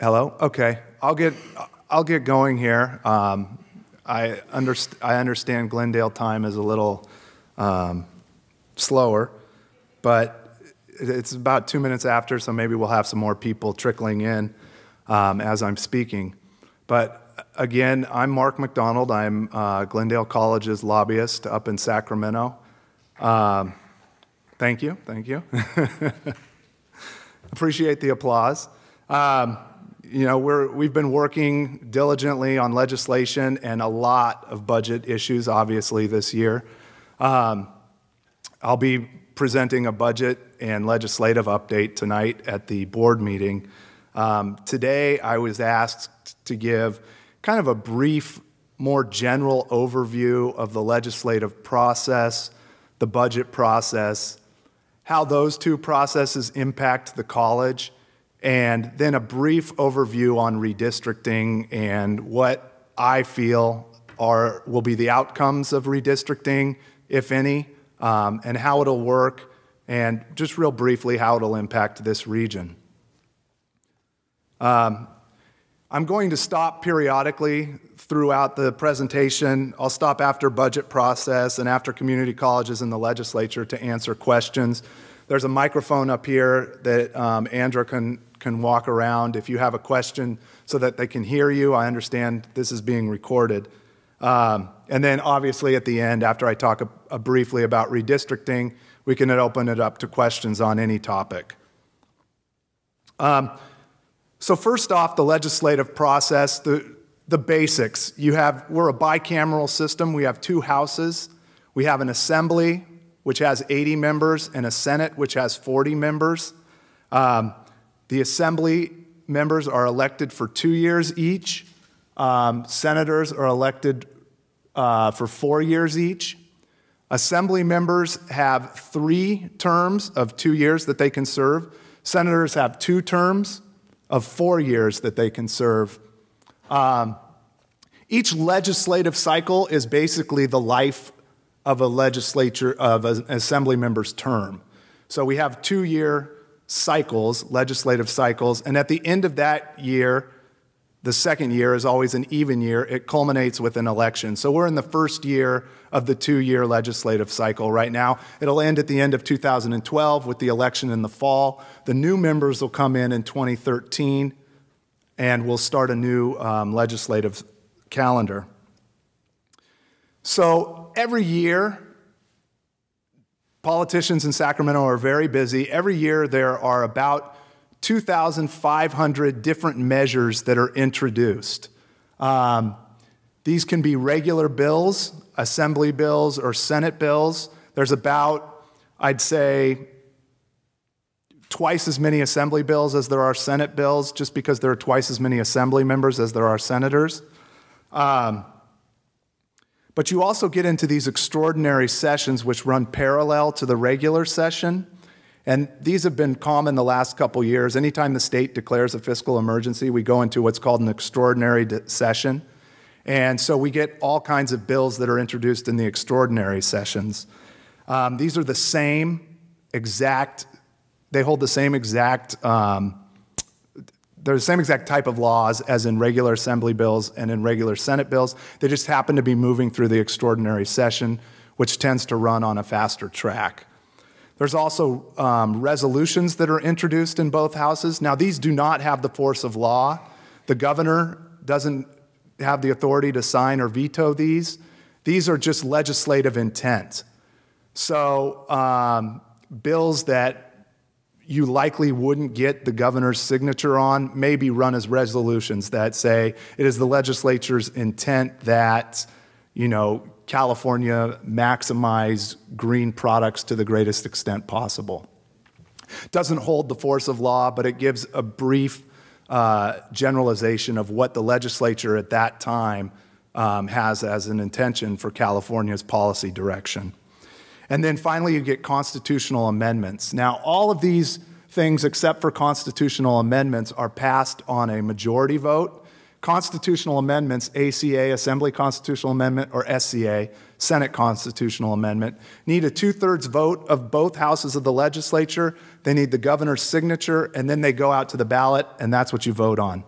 Hello? Okay. I'll get, I'll get going here. Um, I, underst- I understand Glendale time is a little um, slower, but it's about two minutes after, so maybe we'll have some more people trickling in um, as I'm speaking. But again, I'm Mark MacDonald. I'm uh, Glendale College's lobbyist up in Sacramento. Um, thank you, thank you. Appreciate the applause. Um, you know, we're, we've been working diligently on legislation and a lot of budget issues, obviously, this year. Um, I'll be presenting a budget and legislative update tonight at the board meeting. Um, today, I was asked to give kind of a brief, more general overview of the legislative process, the budget process, how those two processes impact the college, and then a brief overview on redistricting and what I feel are, will be the outcomes of redistricting, if any, um, and how it'll work, and just real briefly how it'll impact this region. Um, I'm going to stop periodically throughout the presentation. I'll stop after budget process and after community colleges and the legislature to answer questions. There's a microphone up here that um, Andra can, can walk around if you have a question so that they can hear you. I understand this is being recorded. Um, and then obviously at the end, after I talk a, a briefly about redistricting, we can open it up to questions on any topic. Um, so first off, the legislative process, the, the basics. You have, we're a bicameral system. We have two houses. We have an assembly, which has 80 members, and a Senate, which has 40 members. Um, the assembly members are elected for two years each. Um, senators are elected uh, for four years each. Assembly members have three terms of two years that they can serve. Senators have two terms of four years that they can serve. Um, each legislative cycle is basically the life of a legislature, of an assembly member's term. So we have two year cycles, legislative cycles, and at the end of that year, the second year is always an even year. It culminates with an election. So we're in the first year of the two year legislative cycle right now. It'll end at the end of 2012 with the election in the fall. The new members will come in in 2013, and we'll start a new um, legislative calendar. So every year, politicians in Sacramento are very busy. Every year, there are about 2,500 different measures that are introduced. Um, these can be regular bills, assembly bills, or Senate bills. There's about, I'd say, twice as many assembly bills as there are Senate bills, just because there are twice as many assembly members as there are senators. Um, but you also get into these extraordinary sessions which run parallel to the regular session. And these have been common the last couple years. Anytime the state declares a fiscal emergency, we go into what's called an extraordinary session. And so we get all kinds of bills that are introduced in the extraordinary sessions. Um, these are the same exact, they hold the same exact, um, they're the same exact type of laws as in regular assembly bills and in regular Senate bills. They just happen to be moving through the extraordinary session, which tends to run on a faster track. There's also um, resolutions that are introduced in both houses. Now, these do not have the force of law. The governor doesn't have the authority to sign or veto these. These are just legislative intent. So, um, bills that you likely wouldn't get the governor's signature on maybe run as resolutions that say it is the legislature's intent that, you know, California maximize green products to the greatest extent possible. Doesn't hold the force of law, but it gives a brief uh, generalization of what the legislature at that time um, has as an intention for California's policy direction. And then finally, you get constitutional amendments. Now, all of these things, except for constitutional amendments, are passed on a majority vote. constitutional amendments, ACA, Assembly Constitutional Amendment, or SCA, Senate Constitutional Amendment, need a two thirds vote of both houses of the legislature. They need the governor's signature, and then they go out to the ballot, and that's what you vote on.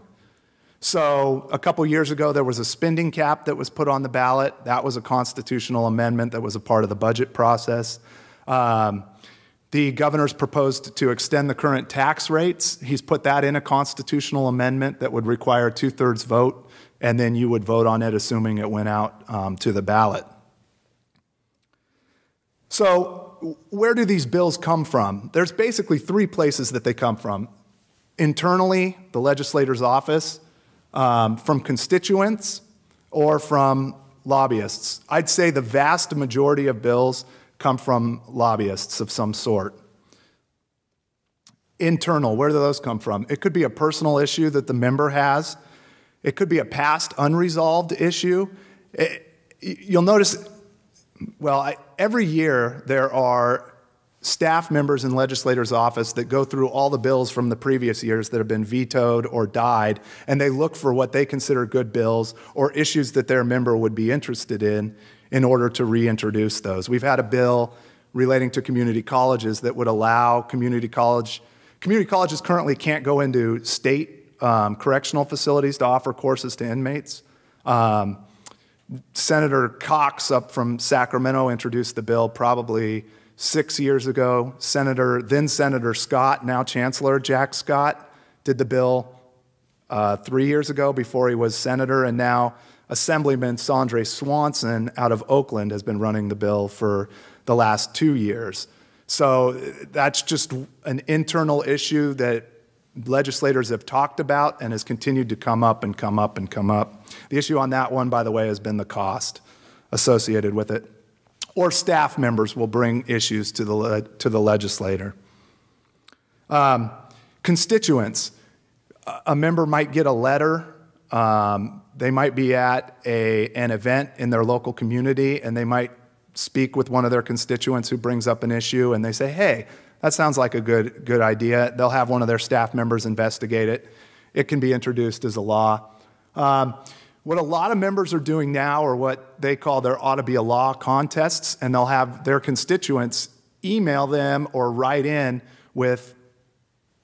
So, a couple years ago, there was a spending cap that was put on the ballot. That was a constitutional amendment that was a part of the budget process. Um, the governor's proposed to extend the current tax rates. He's put that in a constitutional amendment that would require two thirds vote, and then you would vote on it, assuming it went out um, to the ballot. So, where do these bills come from? There's basically three places that they come from internally, the legislator's office, um, from constituents, or from lobbyists. I'd say the vast majority of bills come from lobbyists of some sort. Internal, where do those come from? It could be a personal issue that the member has. It could be a past unresolved issue. It, you'll notice, well, I, every year there are staff members in legislators' office that go through all the bills from the previous years that have been vetoed or died, and they look for what they consider good bills or issues that their member would be interested in in order to reintroduce those. We've had a bill relating to community colleges that would allow community college. Community colleges currently can't go into state um, correctional facilities to offer courses to inmates. Um, Senator Cox up from Sacramento introduced the bill probably six years ago. Senator, then Senator Scott, now Chancellor Jack Scott, did the bill uh, three years ago before he was senator, and now Assemblyman Sandre Swanson out of Oakland has been running the bill for the last two years. So that's just an internal issue that legislators have talked about and has continued to come up and come up and come up. The issue on that one, by the way, has been the cost associated with it. Or staff members will bring issues to the, to the legislator. Um, constituents. A member might get a letter um, they might be at a, an event in their local community and they might speak with one of their constituents who brings up an issue and they say, hey, that sounds like a good, good idea. They'll have one of their staff members investigate it. It can be introduced as a law. Um, what a lot of members are doing now are what they call there ought to be a law contests, and they'll have their constituents email them or write in with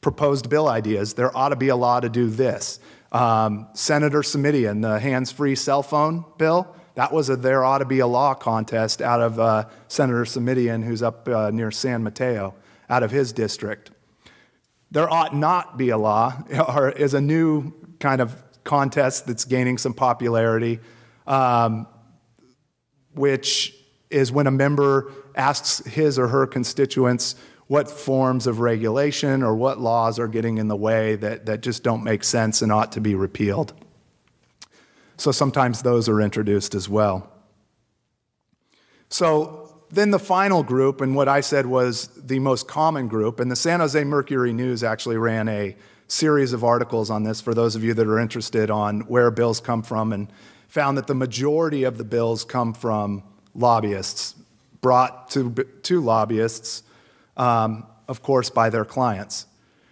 proposed bill ideas. There ought to be a law to do this. Um, Senator Simitian, the hands free cell phone bill, that was a There Ought to Be a Law contest out of uh, Senator Simitian, who's up uh, near San Mateo, out of his district. There ought not be a law, or is a new kind of contest that's gaining some popularity, um, which is when a member asks his or her constituents what forms of regulation or what laws are getting in the way that, that just don't make sense and ought to be repealed. So sometimes those are introduced as well. So then the final group, and what I said was the most common group, and the San Jose Mercury News actually ran a series of articles on this for those of you that are interested on where bills come from and found that the majority of the bills come from lobbyists, brought to, to lobbyists um, of course, by their clients.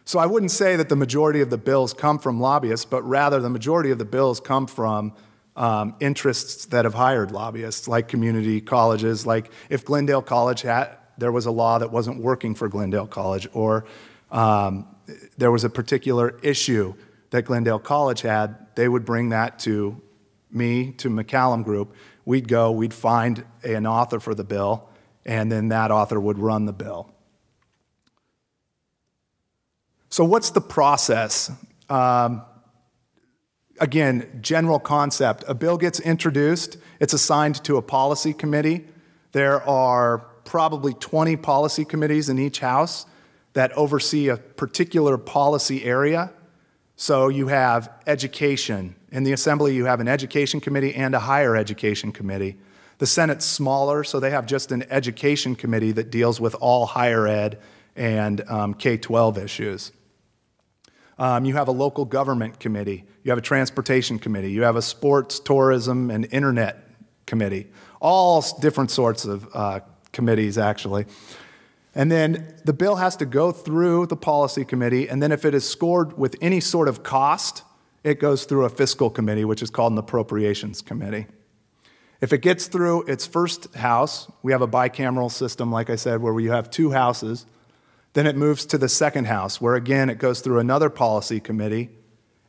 So I wouldn't say that the majority of the bills come from lobbyists, but rather the majority of the bills come from um, interests that have hired lobbyists, like community colleges, like if Glendale College had, there was a law that wasn't working for Glendale College, or um, there was a particular issue that Glendale College had, they would bring that to me, to McCallum Group. We'd go, we'd find an author for the bill, and then that author would run the bill. So, what's the process? Um, again, general concept. A bill gets introduced, it's assigned to a policy committee. There are probably 20 policy committees in each house that oversee a particular policy area. So you have education. In the assembly, you have an education committee and a higher education committee. The Senate's smaller, so they have just an education committee that deals with all higher ed and um, K 12 issues. Um, you have a local government committee. You have a transportation committee. You have a sports, tourism, and internet committee. All different sorts of uh, committees, actually. And then the bill has to go through the policy committee, and then if it is scored with any sort of cost, it goes through a fiscal committee, which is called an appropriations committee. If it gets through its first house, we have a bicameral system, like I said, where you have two houses. Then it moves to the second house, where again it goes through another policy committee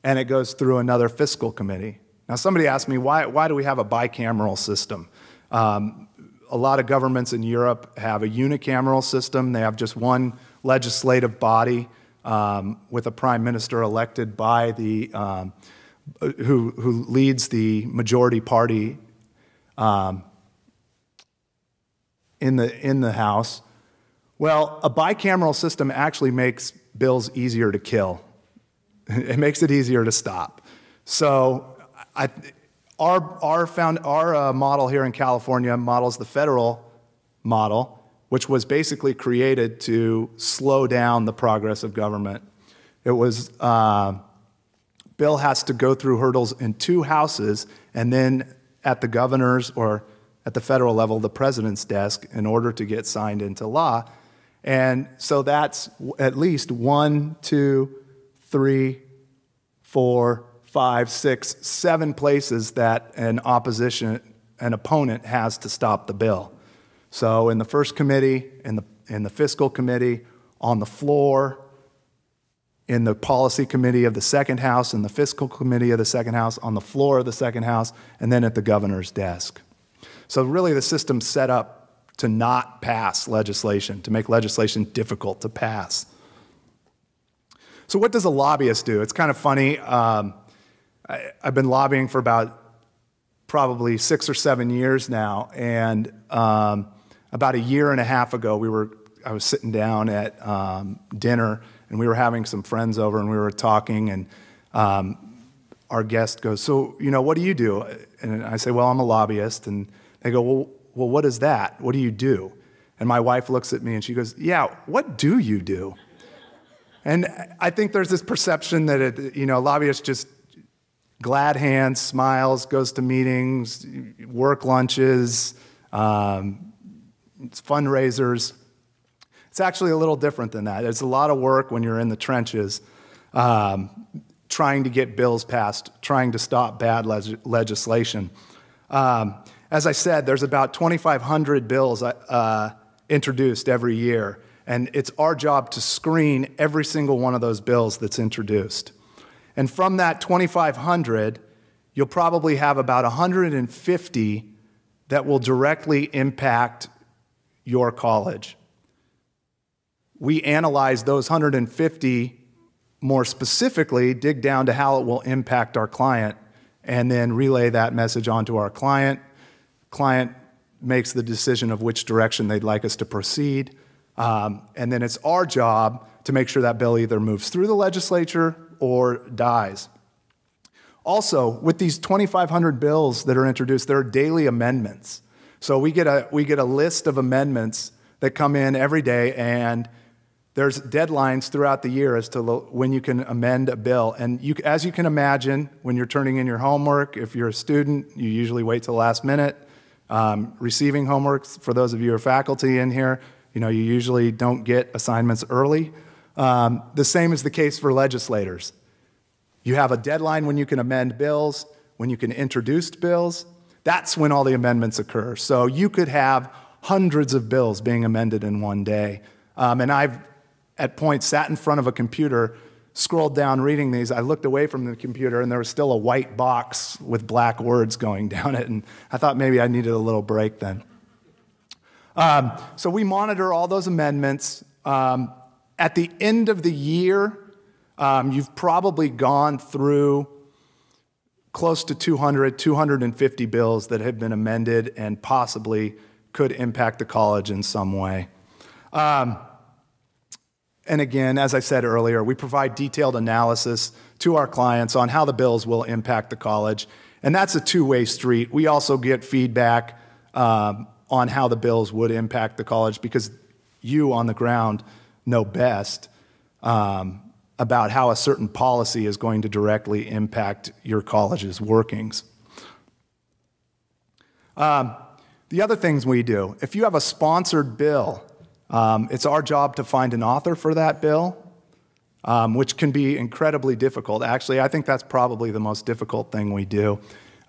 and it goes through another fiscal committee. Now, somebody asked me, why, why do we have a bicameral system? Um, a lot of governments in Europe have a unicameral system. They have just one legislative body um, with a prime minister elected by the, um, who, who leads the majority party um, in, the, in the House. Well, a bicameral system actually makes bills easier to kill. It makes it easier to stop. So I, our, our, found, our uh, model here in California models the federal model, which was basically created to slow down the progress of government. It was, uh, bill has to go through hurdles in two houses and then at the governor's or at the federal level, the president's desk, in order to get signed into law. And so that's at least one, two, three, four, five, six, seven places that an opposition, an opponent has to stop the bill. So in the first committee, in the, in the fiscal committee, on the floor, in the policy committee of the second house, in the fiscal committee of the second house, on the floor of the second house, and then at the governor's desk. So, really, the system's set up to not pass legislation, to make legislation difficult to pass. So, what does a lobbyist do? It's kind of funny. Um, I, have been lobbying for about probably six or seven years now, and um, about a year and a half ago, we were I was sitting down at um, dinner and we were having some friends over and we were talking and um, our guest goes so you know what do you do? And i say well i'm a lobbyist. And they go well, well what is that? What do you do? And my wife looks at me and she goes yeah what do you do? And i think there's this perception that it, you know lobbyists just glad hands smiles goes to meetings work lunches um, fundraisers it's actually a little different than that. It's a lot of work when you're in the trenches um, trying to get bills passed, trying to stop bad leg- legislation. Um, as I said, there's about 2,500 bills uh, introduced every year, and it's our job to screen every single one of those bills that's introduced. And from that 2,500, you'll probably have about 150 that will directly impact your college we analyze those 150 more specifically, dig down to how it will impact our client, and then relay that message onto our client. Client makes the decision of which direction they'd like us to proceed. Um, and then it's our job to make sure that bill either moves through the legislature or dies. Also, with these 2,500 bills that are introduced, there are daily amendments. So we get a, we get a list of amendments that come in every day, and there's deadlines throughout the year as to when you can amend a bill. And you, as you can imagine, when you're turning in your homework, if you're a student, you usually wait till the last minute. Um, receiving homework, for those of you who are faculty in here, you know, you usually don't get assignments early. Um, the same is the case for legislators. You have a deadline when you can amend bills, when you can introduce bills. That's when all the amendments occur. So you could have hundreds of bills being amended in one day. Um, and I've at points sat in front of a computer, scrolled down reading these. I looked away from the computer and there was still a white box with black words going down it. And I thought maybe I needed a little break then. Um, so we monitor all those amendments. Um, at the end of the year, um, you've probably gone through close to 200, 250 bills that have been amended and possibly could impact the college in some way. Um, and again, as I said earlier, we provide detailed analysis to our clients on how the bills will impact the college. And that's a two way street. We also get feedback um, on how the bills would impact the college because you on the ground know best um, about how a certain policy is going to directly impact your college's workings. Um, the other things we do, if you have a sponsored bill um, it's our job to find an author for that bill um, which can be incredibly difficult. Actually, I think that's probably the most difficult thing we do.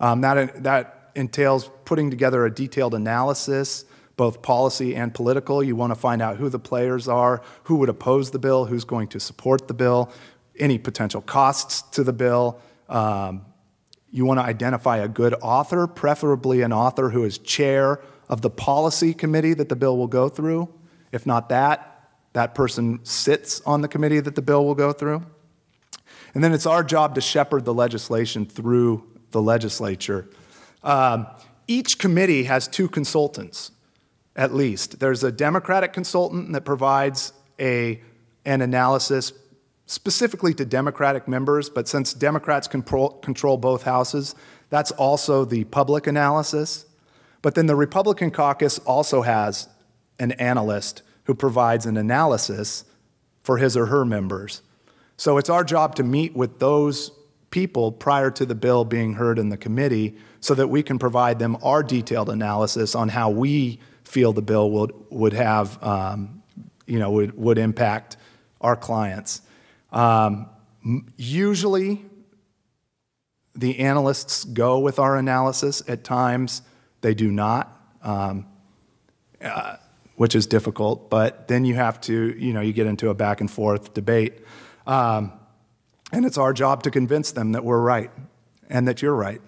Um, that, that entails putting together a detailed analysis, both policy and political. You want to find out who the players are, who would oppose the bill, who's going to support the bill, any potential costs to the bill. Um, you want to identify a good author, preferably an author who is chair of the policy committee that the bill will go through. If not that, that person sits on the committee that the bill will go through. And then it's our job to shepherd the legislation through the legislature. Um, each committee has two consultants, at least. There's a Democratic consultant that provides a, an analysis specifically to Democratic members, but since Democrats control, control both houses, that's also the public analysis. But then the Republican caucus also has an analyst who provides an analysis for his or her members. So it's our job to meet with those people prior to the bill being heard in the committee so that we can provide them our detailed analysis on how we feel the bill would, would have, um, you know, would, would impact our clients. Um, usually, the analysts go with our analysis. At times, they do not, um, uh, which is difficult. But then you have to, you know, you get into a back and forth debate. Um, and it's our job to convince them that we're right and that you're right.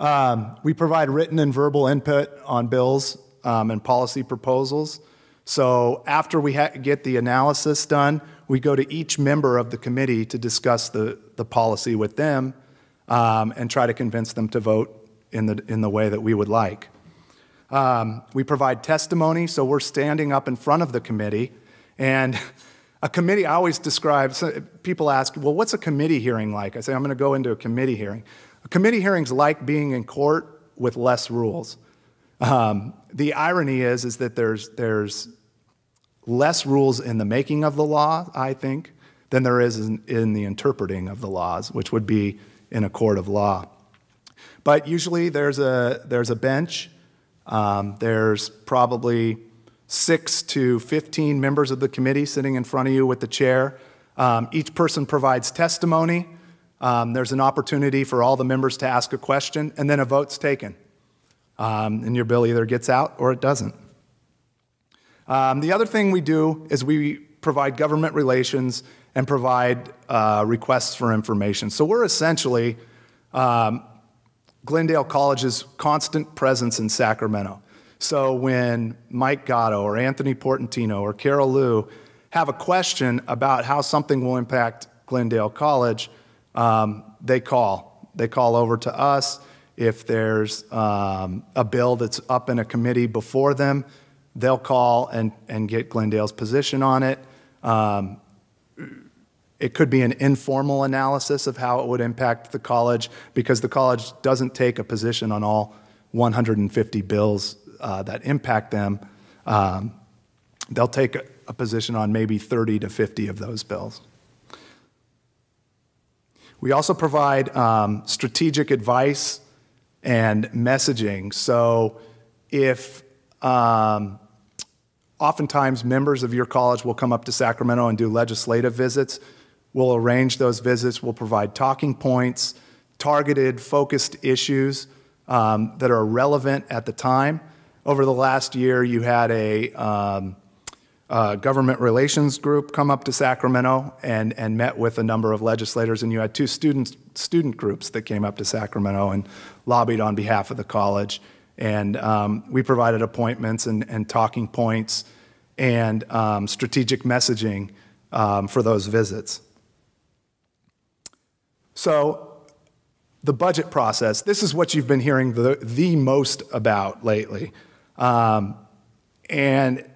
Um, we provide written and verbal input on bills um, and policy proposals. So after we get the analysis done, we go to each member of the committee to discuss the, the policy with them um, and try to convince them to vote in the, in the way that we would like. Um, we provide testimony, so we're standing up in front of the committee. And a committee, I always describe, people ask, well, what's a committee hearing like? I say, I'm going to go into a committee hearing. A committee hearing's like being in court with less rules. Um, the irony is, is that there's, there's less rules in the making of the law, I think, than there is in, in, the interpreting of the laws, which would be in a court of law. But usually there's a, there's a bench. Um, there's probably six to 15 members of the committee sitting in front of you with the chair. Um, each person provides testimony. Um, there's an opportunity for all the members to ask a question, and then a vote's taken. Um, and your bill either gets out or it doesn't. Um, the other thing we do is we provide government relations and provide uh, requests for information. So we're essentially um, Glendale College's constant presence in Sacramento. So when Mike Gatto or Anthony Portantino or Carol Liu have a question about how something will impact Glendale College, um, they call. They call over to us. If there's um, a bill that's up in a committee before them, they'll call and, and get Glendale's position on it. Um, it could be an informal analysis of how it would impact the college because the college doesn't take a position on all 150 bills uh, that impact them. Um, they'll take a, a position on maybe 30 to 50 of those bills. We also provide um, strategic advice and messaging. So if um, oftentimes, members of your college will come up to Sacramento and do legislative visits. We'll arrange those visits. We'll provide talking points, targeted, focused issues um, that are relevant at the time. Over the last year, you had a, a government relations group come up to Sacramento and, and met with a number of legislators, and you had two student, student groups that came up to Sacramento and lobbied on behalf of the college. And um, we provided appointments and, and talking points and um, strategic messaging um, for those visits. So, the budget process, this is what you've been hearing the, the most about lately. Um, and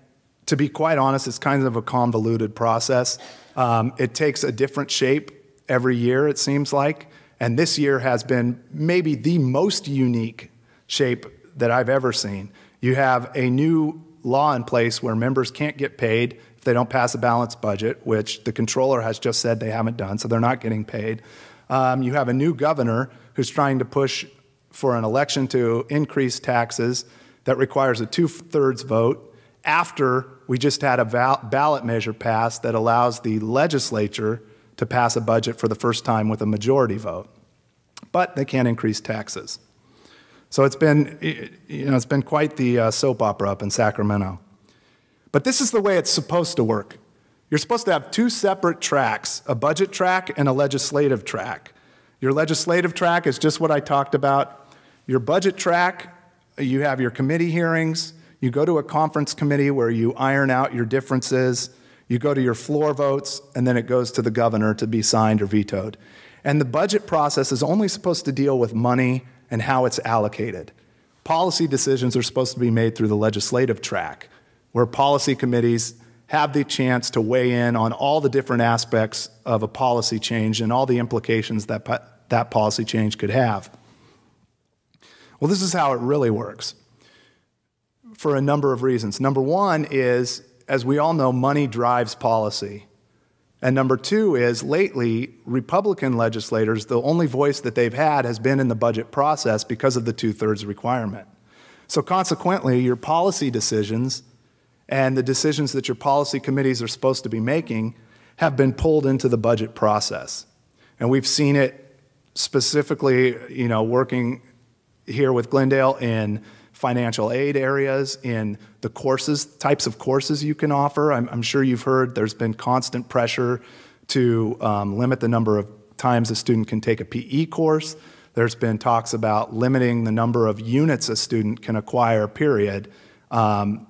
to be quite honest, it's kind of a convoluted process. Um, it takes a different shape every year, it seems like. And this year has been maybe the most unique shape that I've ever seen. You have a new law in place where members can't get paid if they don't pass a balanced budget, which the controller has just said they haven't done, so they're not getting paid. Um, you have a new governor who's trying to push for an election to increase taxes that requires a two thirds vote, after we just had a ballot measure passed that allows the legislature to pass a budget for the first time with a majority vote. But they can't increase taxes. So it's been, you know, it's been quite the uh, soap opera up in Sacramento. But this is the way it's supposed to work. You're supposed to have two separate tracks, a budget track and a legislative track. Your legislative track is just what I talked about. Your budget track, you have your committee hearings, you go to a conference committee where you iron out your differences, you go to your floor votes, and then it goes to the governor to be signed or vetoed. And the budget process is only supposed to deal with money and how it's allocated. Policy decisions are supposed to be made through the legislative track, where policy committees have the chance to weigh in on all the different aspects of a policy change and all the implications that that policy change could have. Well, this is how it really works for a number of reasons. Number one is, as we all know, money drives policy. And number two is, lately, Republican legislators, the only voice that they've had has been in the budget process because of the two thirds requirement. So, consequently, your policy decisions and the decisions that your policy committees are supposed to be making have been pulled into the budget process. And we've seen it specifically, you know, working here with Glendale in financial aid areas, in the courses, types of courses you can offer. I'm, I'm sure you've heard there's been constant pressure to um, limit the number of times a student can take a PE course. There's been talks about limiting the number of units a student can acquire, period. Um,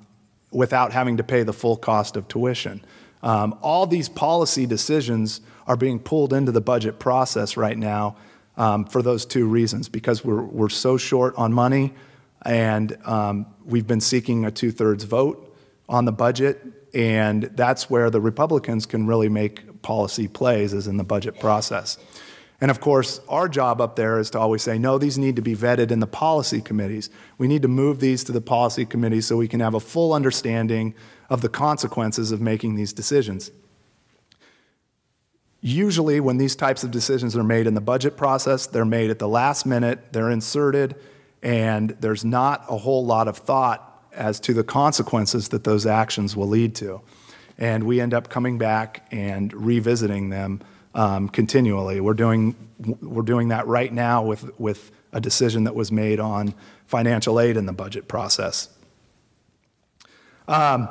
without having to pay the full cost of tuition. Um, all these policy decisions are being pulled into the budget process right now um, for those two reasons because we're, we're so short on money and um, we've been seeking a two thirds vote on the budget, and that's where the Republicans can really make policy plays, is in the budget process. And of course, our job up there is to always say, no, these need to be vetted in the policy committees. We need to move these to the policy committees so we can have a full understanding of the consequences of making these decisions. Usually, when these types of decisions are made in the budget process, they're made at the last minute, they're inserted, and there's not a whole lot of thought as to the consequences that those actions will lead to. And we end up coming back and revisiting them um, continually. We're doing, we're doing that right now with, with a decision that was made on financial aid in the budget process. Um,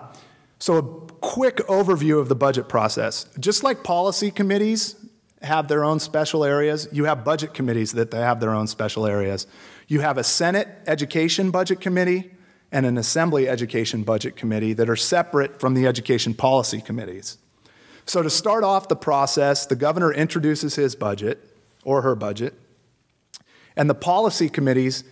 so, a quick overview of the budget process. Just like policy committees have their own special areas, you have budget committees that they have their own special areas. You have a Senate Education Budget Committee and an Assembly Education Budget Committee that are separate from the Education Policy Committees. So, to start off the process, the governor introduces his budget or her budget, and the policy committees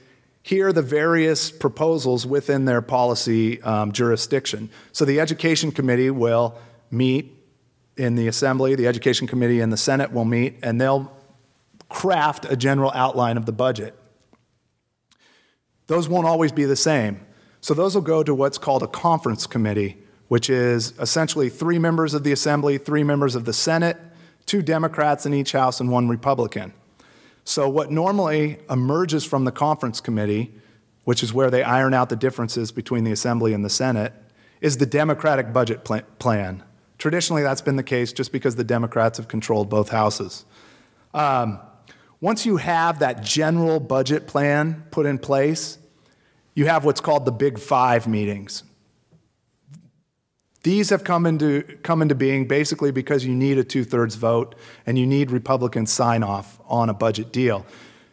hear the various proposals within their policy um, jurisdiction. So, the Education Committee will meet in the Assembly, the Education Committee and the Senate will meet, and they'll craft a general outline of the budget. Those won't always be the same. So, those will go to what's called a conference committee which is essentially three members of the Assembly, three members of the Senate, two Democrats in each House, and one Republican. So, what normally emerges from the conference committee, which is where they iron out the differences between the Assembly and the Senate, is the Democratic budget pl plan. Traditionally, that's been the case just because the Democrats have controlled both houses. Um, once you have that general budget plan put in place, you have what's called the Big Five meetings. These have come into, come into being basically because you need a two thirds vote and you need Republican sign off on a budget deal.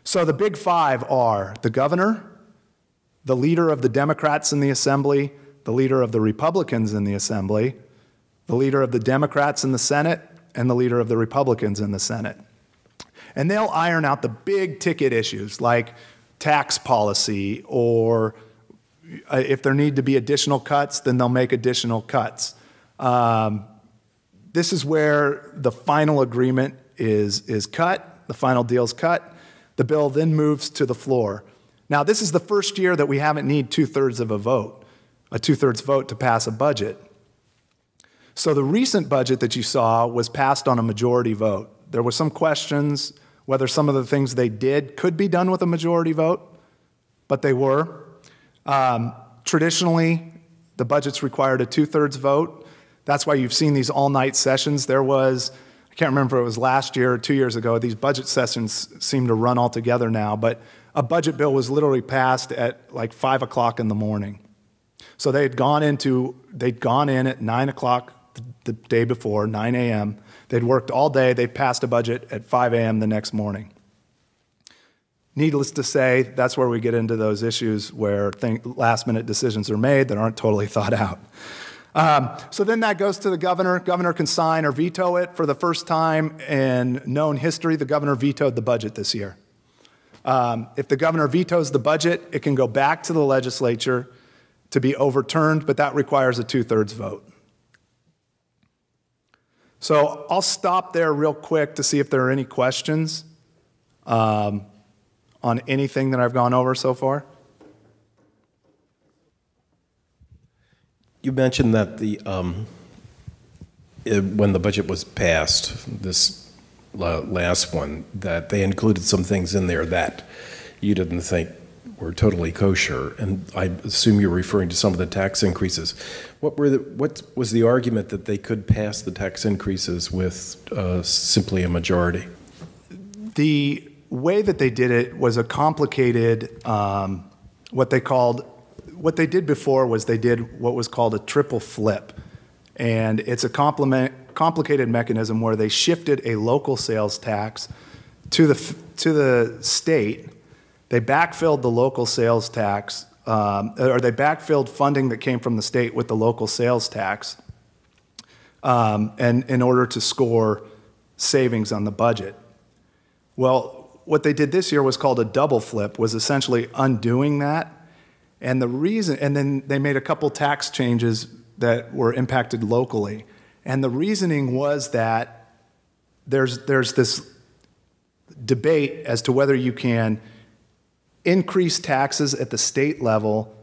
So the big five are the governor, the leader of the Democrats in the Assembly, the leader of the Republicans in the Assembly, the leader of the Democrats in the Senate, and the leader of the Republicans in the Senate. And they'll iron out the big ticket issues like tax policy or uh, if there need to be additional cuts, then they'll make additional cuts. Um, this is where the final agreement is, is cut, the final deal is cut. The bill then moves to the floor. Now, this is the first year that we haven't need two thirds of a vote, a two thirds vote to pass a budget. So the recent budget that you saw was passed on a majority vote. There were some questions whether some of the things they did could be done with a majority vote, but they were. Um, traditionally, The budget's required a two-thirds vote. That's why you've seen these all-night sessions. There was, I can't remember if it was last year or two years ago, these budget sessions seem to run all together now, but a budget bill was literally passed at like 5 o'clock in the morning. So they had gone into, they'd gone in at 9 o'clock the day before, 9 a.m. They'd worked all day. They passed a budget at 5 a.m. the next morning. Needless to say, that's where we get into those issues where last minute decisions are made that aren't totally thought out. Um, so then that goes to the governor. Governor can sign or veto it. For the first time in known history, the governor vetoed the budget this year. Um, if the governor vetoes the budget, it can go back to the legislature to be overturned, but that requires a two thirds vote. So I'll stop there real quick to see if there are any questions um, on anything that I've gone over so far. You mentioned that the um, it, when the budget was passed, this last one, that they included some things in there that you didn't think were totally kosher, and I assume you're referring to some of the tax increases. What were the, what was the argument that they could pass the tax increases with uh, simply a majority? The way that they did it was a complicated, um, what they called, what they did before was they did what was called a triple flip, and it's a complicated mechanism where they shifted a local sales tax to the to the state they backfilled the local sales tax, um, or they backfilled funding that came from the state with the local sales tax, um, and in order to score savings on the budget. Well, what they did this year was called a double flip, was essentially undoing that. And the reason, and then they made a couple tax changes that were impacted locally. And the reasoning was that there's, there's this debate as to whether you can increase taxes at the state level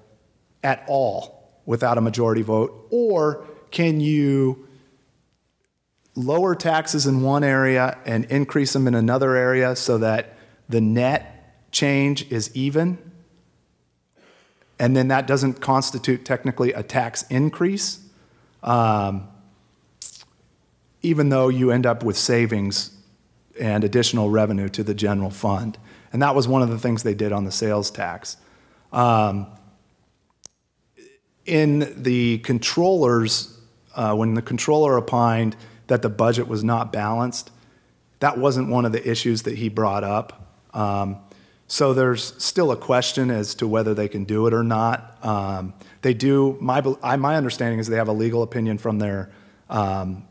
at all without a majority vote? Or can you lower taxes in one area and increase them in another area so that the net change is even? And then that doesn't constitute technically a tax increase, um, even though you end up with savings and additional revenue to the general fund. And that was one of the things they did on the sales tax. Um, in the controllers, uh, when the controller opined that the budget was not balanced, that wasn't one of the issues that he brought up. Um, so there's still a question as to whether they can do it or not. Um, they do. My my understanding is they have a legal opinion from their um,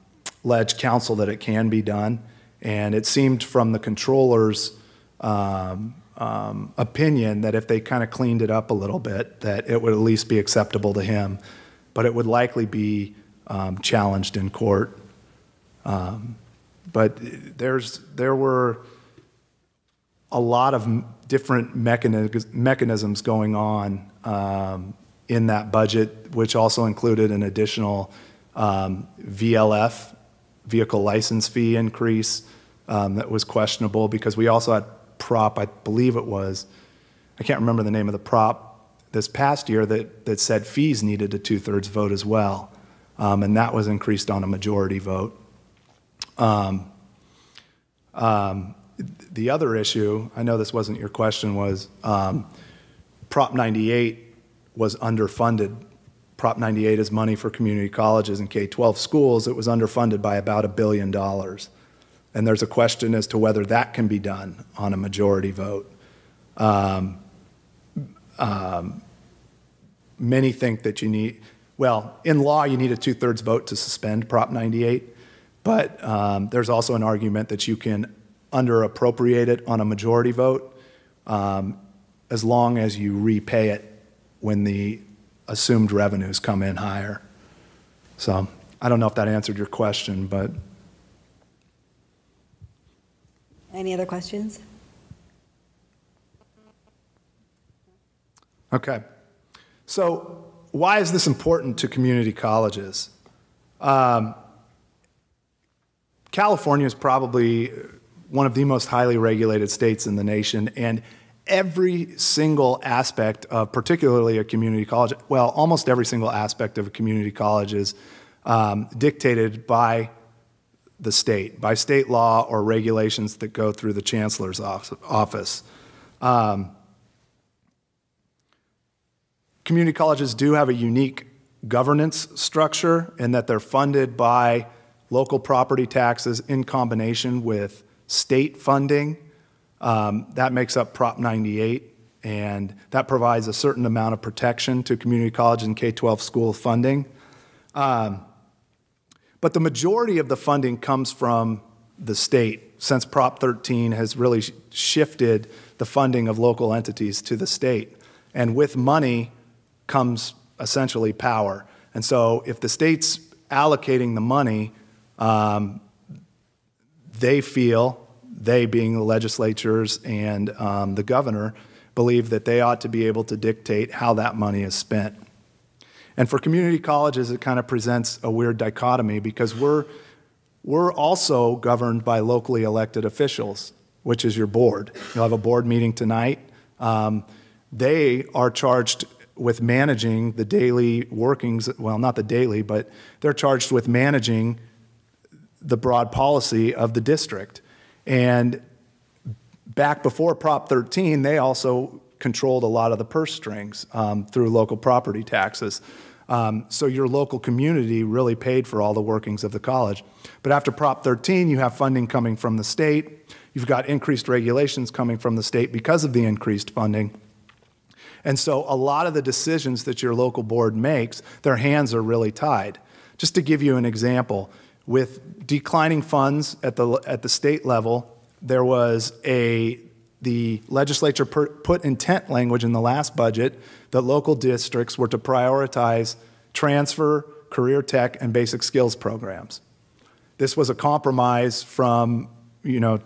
ledge counsel that it can be done, and it seemed from the controllers um, um, opinion that if they kind of cleaned it up a little bit, that it would at least be acceptable to him, but it would likely be um, challenged in court. Um, but there's there were a lot of different mechanisms going on um, in that budget, which also included an additional um, VLF vehicle license fee increase that was questionable because we also had prop, I believe it was, I can't remember the name of the prop this past year that, that said fees needed a two thirds vote as well. Um, and that was increased on a majority vote. Um, um, the other issue, I know this wasn't your question, was um, Prop 98 was underfunded. Prop 98 is money for community colleges and K 12 schools. It was underfunded by about a billion dollars. And there's a question as to whether that can be done on a majority vote. Um, um, many think that you need, well, in law, you need a two thirds vote to suspend Prop 98, but um, there's also an argument that you can under appropriate it on a majority vote um, as long as you repay it when the assumed revenues come in higher. So I don't know if that answered your question, but. Any other questions? Okay. So, why is this important to community colleges? Um, California is probably one of the most highly regulated states in the nation, and every single aspect of, particularly a community college, well, almost every single aspect of a community college is um, dictated by the state, by state law or regulations that go through the chancellor's office. Um, community colleges do have a unique governance structure in that they're funded by local property taxes in combination with state funding. Um, that makes up Prop 98, and that provides a certain amount of protection to community college and K 12 school funding. Um, but the majority of the funding comes from the state, since Prop 13 has really shifted the funding of local entities to the state. And with money comes essentially power. And so if the state's allocating the money, um, they feel, they being the legislatures and um, the governor, believe that they ought to be able to dictate how that money is spent. And for community colleges, it kind of presents a weird dichotomy because we're, we're also governed by locally elected officials, which is your board. You'll have a board meeting tonight. Um, they are charged with managing the daily workings, well, not the daily, but they're charged with managing the broad policy of the district. And back before Prop 13, they also controlled a lot of the purse strings um, through local property taxes. Um, so your local community really paid for all the workings of the college. But after Prop 13, you have funding coming from the state. You've got increased regulations coming from the state because of the increased funding. And so a lot of the decisions that your local board makes, their hands are really tied. Just to give you an example, with declining funds at the, at the state level, there was a the legislature put intent language in the last budget that local districts were to prioritize transfer, career tech, and basic skills programs. This was a compromise from, you know,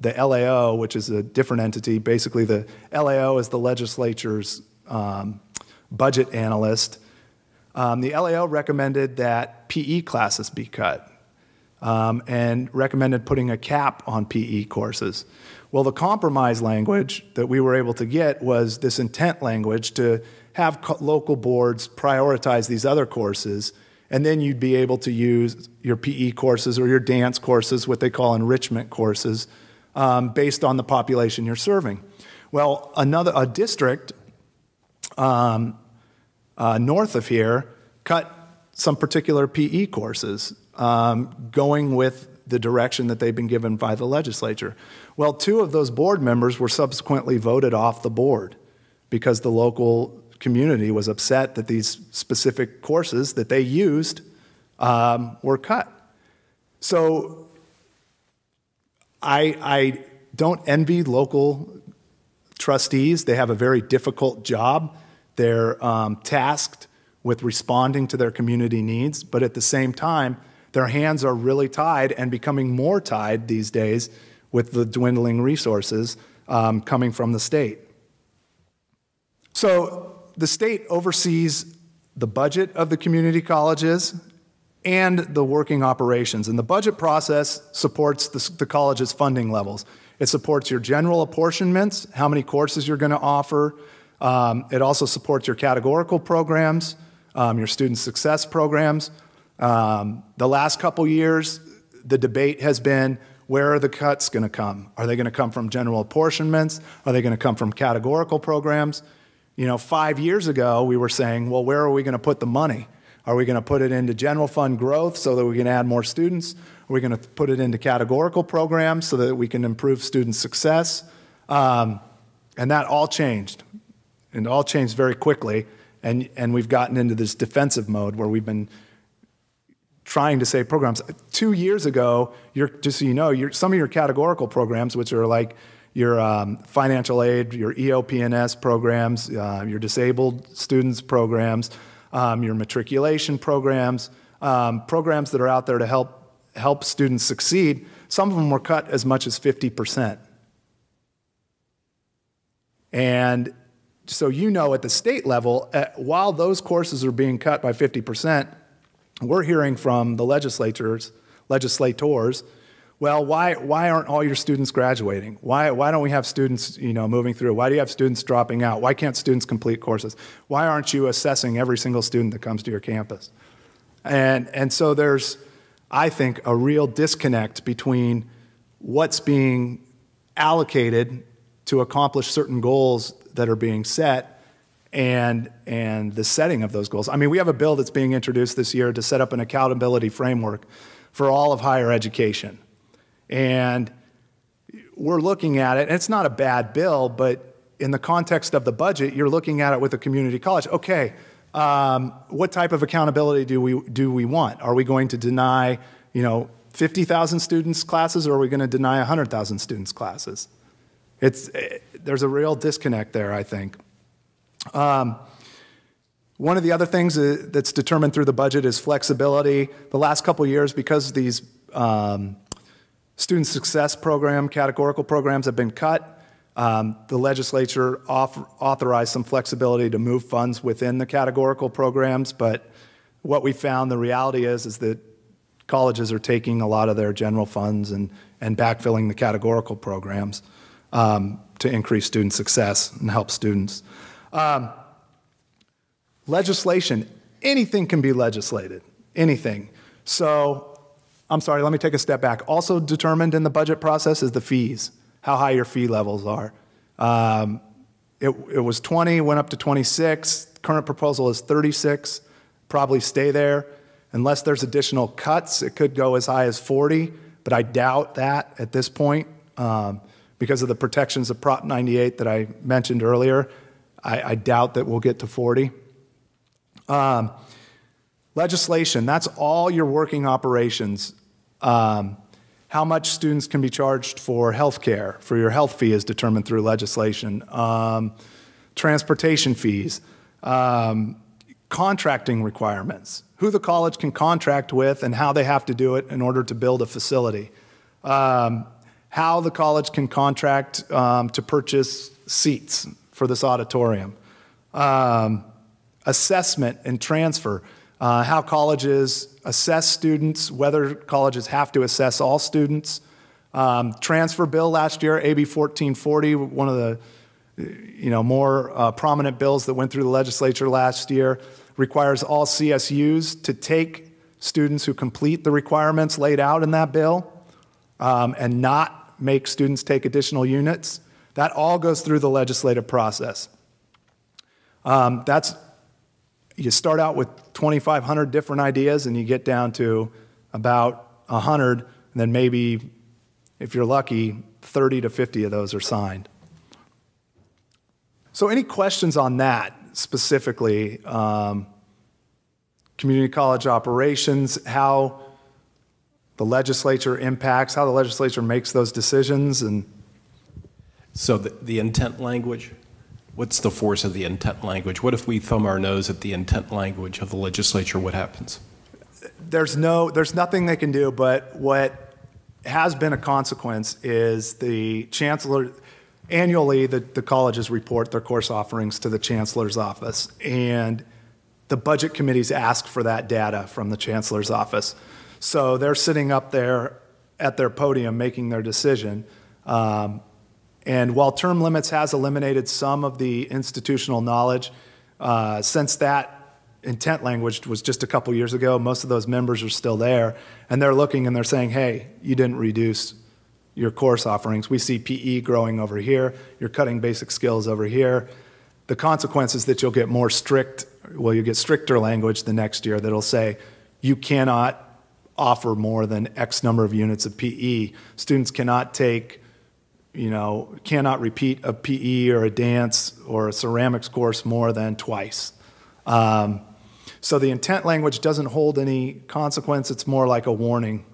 the LAO, which is a different entity. Basically, the LAO is the legislature's um, budget analyst. Um, the LAO recommended that PE classes be cut um, and recommended putting a cap on PE courses. Well, the compromise language that we were able to get was this intent language to have local boards prioritize these other courses, and then you'd be able to use your PE courses or your dance courses, what they call enrichment courses, um, based on the population you're serving. Well, another a district um, uh, north of here cut some particular PE courses, um, going with the direction that they've been given by the legislature. Well, two of those board members were subsequently voted off the board because the local community was upset that these specific courses that they used um, were cut. So I, I don't envy local trustees. They have a very difficult job. They're um, tasked with responding to their community needs, but at the same time, their hands are really tied and becoming more tied these days with the dwindling resources um, coming from the state. So the state oversees the budget of the community colleges and the working operations. And the budget process supports the, the college's funding levels. It supports your general apportionments, how many courses you're going to offer. Um, it also supports your categorical programs, um, your student success programs. Um, the last couple years, the debate has been where are the cuts going to come? Are they going to come from general apportionments? Are they going to come from categorical programs? You know, five years ago, we were saying, well, where are we going to put the money? Are we going to put it into general fund growth so that we can add more students? Are we going to put it into categorical programs so that we can improve student success? Um, and that all changed. And all changed very quickly. And, and we've gotten into this defensive mode where we've been trying to save programs. Two years ago, just so you know, some of your categorical programs, which are like your um, financial aid, your EOP&S programs, uh, your disabled students programs, um, your matriculation programs, um, programs that are out there to help help students succeed. Some of them were cut as much as 50 percent. And so you know at the state level, at, while those courses are being cut by 50 percent, we're hearing from the legislators, legislators, Well, why, why aren't all your students graduating? Why, why don't we have students you know, moving through? Why do you have students dropping out? Why can't students complete courses? Why aren't you assessing every single student that comes to your campus? And, and so there's, I think, a real disconnect between what's being allocated to accomplish certain goals that are being set and, and the setting of those goals. I mean, we have a bill that's being introduced this year to set up an accountability framework for all of higher education. And we're looking at it, and it's not a bad bill, but in the context of the budget, you're looking at it with a community college. Okay, um, what type of accountability do we, do we want? Are we going to deny, you know, 50,000 students classes, or are we going to deny 100,000 students classes? It's, there's a real disconnect there, I think. Um, one of the other things that's determined through the budget is flexibility. The last couple years, because these um, student success program, categorical programs have been cut, um, the legislature authorized some flexibility to move funds within the categorical programs, but what we found, the reality is, is that colleges are taking a lot of their general funds and, and backfilling the categorical programs um, to increase student success and help students. Um, legislation, anything can be legislated, anything. So, I'm sorry, let me take a step back. Also determined in the budget process is the fees, how high your fee levels are. Um, it, it was 20, went up to 26. Current proposal is 36, probably stay there. Unless there's additional cuts, it could go as high as 40, but I doubt that at this point um, because of the protections of Prop 98 that I mentioned earlier. I, I doubt that we'll get to 40. Um, legislation, that's all your working operations. Um, how much students can be charged for health care, for your health fee is determined through legislation. Um, transportation fees, um, contracting requirements, who the college can contract with and how they have to do it in order to build a facility. Um, how the college can contract um, to purchase seats for this auditorium. Um, assessment and transfer, uh, how colleges assess students, whether colleges have to assess all students. Um, transfer bill last year, AB 1440, one of the you know, more uh, prominent bills that went through the legislature last year, requires all CSUs to take students who complete the requirements laid out in that bill um, and not make students take additional units. That all goes through the legislative process. Um, that's, you start out with 2,500 different ideas and you get down to about 100, and then maybe, if you're lucky, 30 to 50 of those are signed. So, any questions on that specifically? Um, community college operations, how the legislature impacts, how the legislature makes those decisions, and so the, the intent language, what's the force of the intent language? What if we thumb our nose at the intent language of the legislature? What happens? There's no, there's nothing they can do, but what has been a consequence is the chancellor, annually the, the colleges report their course offerings to the chancellor's office, and the budget committees ask for that data from the chancellor's office. So they're sitting up there at their podium making their decision. Um, and while term limits has eliminated some of the institutional knowledge, uh, since that intent language was just a couple years ago, most of those members are still there. And they're looking and they're saying, hey, you didn't reduce your course offerings. We see PE growing over here. You're cutting basic skills over here. The consequence is that you'll get more strict, well, you get stricter language the next year that'll say you cannot offer more than X number of units of PE. Students cannot take you know, cannot repeat a PE or a dance or a ceramics course more than twice. Um, so the intent language doesn't hold any consequence. It's more like a warning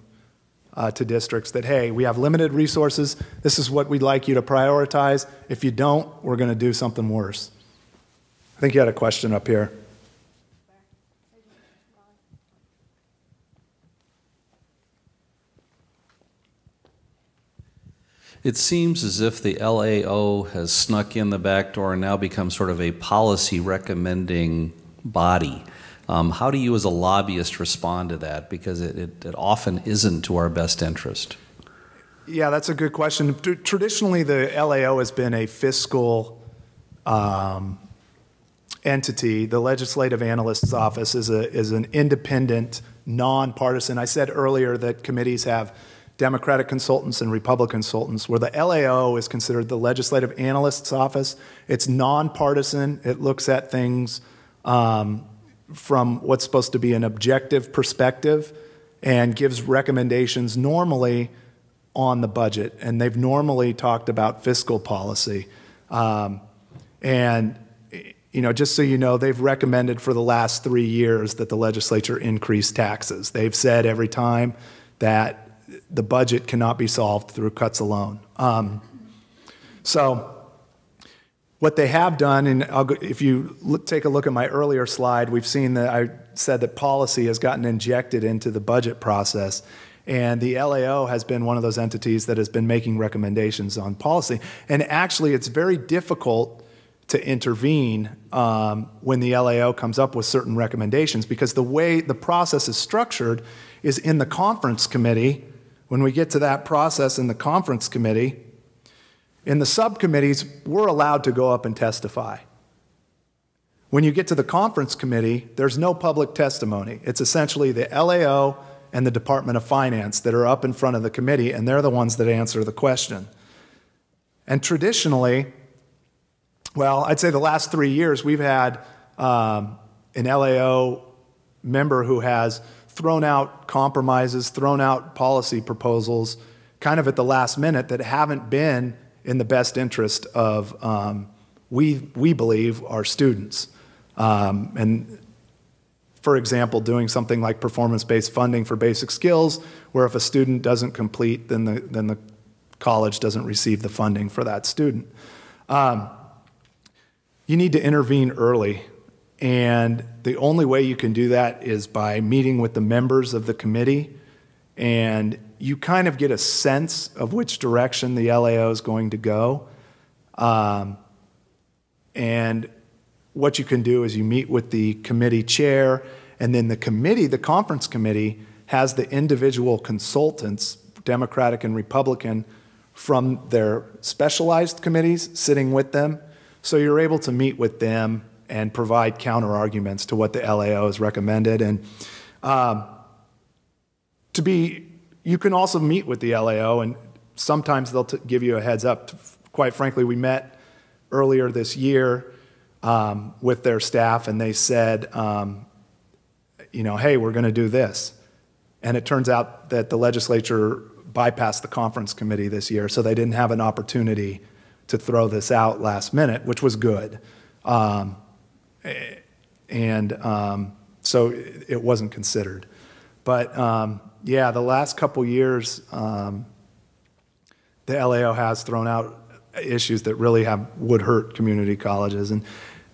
uh, to districts that, hey, we have limited resources. This is what we'd like you to prioritize. If you don't, we're going to do something worse. I think you had a question up here. It seems as if the LAO has snuck in the back door and now become sort of a policy recommending body. Um, how do you, as a lobbyist, respond to that? Because it, it, it, often isn't to our best interest. Yeah, that's a good question. Traditionally, the LAO has been a fiscal um, entity. The Legislative Analyst's Office is, a, is an independent, nonpartisan. I said earlier that committees have Democratic consultants and Republican consultants, where the LAO is considered the Legislative Analyst's Office. It's nonpartisan. It looks at things um, from what's supposed to be an objective perspective and gives recommendations normally on the budget. And they've normally talked about fiscal policy. Um, and, you know, just so you know, they've recommended for the last three years that the legislature increase taxes. They've said every time that the budget cannot be solved through cuts alone. Um, so, what they have done, and go, if you look, take a look at my earlier slide, we've seen that I said that policy has gotten injected into the budget process. And the LAO has been one of those entities that has been making recommendations on policy. And actually, it's very difficult to intervene um, when the LAO comes up with certain recommendations because the way the process is structured is in the conference committee. When we get to that process in the conference committee, in the subcommittees, we're allowed to go up and testify. When you get to the conference committee, there's no public testimony. It's essentially the LAO and the Department of Finance that are up in front of the committee, and they're the ones that answer the question. And traditionally, well, I'd say the last three years, we've had um, an LAO member who has thrown out compromises, thrown out policy proposals kind of at the last minute that haven't been in the best interest of, um, we, we believe, our students. Um, and for example, doing something like performance-based funding for basic skills, where if a student doesn't complete, then the, then the college doesn't receive the funding for that student. Um, you need to intervene early, and the only way you can do that is by meeting with the members of the committee, and you kind of get a sense of which direction the LAO is going to go. Um, and what you can do is you meet with the committee chair, and then the committee, the conference committee, has the individual consultants, Democratic and Republican, from their specialized committees sitting with them. So you're able to meet with them and provide counter arguments to what the LAO has recommended. And um, to be, you can also meet with the LAO, and sometimes they'll give you a heads up. Quite frankly, we met earlier this year um, with their staff, and they said, um, you know, hey, we're going to do this. And it turns out that the legislature bypassed the conference committee this year, so they didn't have an opportunity to throw this out last minute, which was good. Um, and um, so it wasn't considered. But um, yeah, the last couple years, um, the LAO has thrown out issues that really have would hurt community colleges, and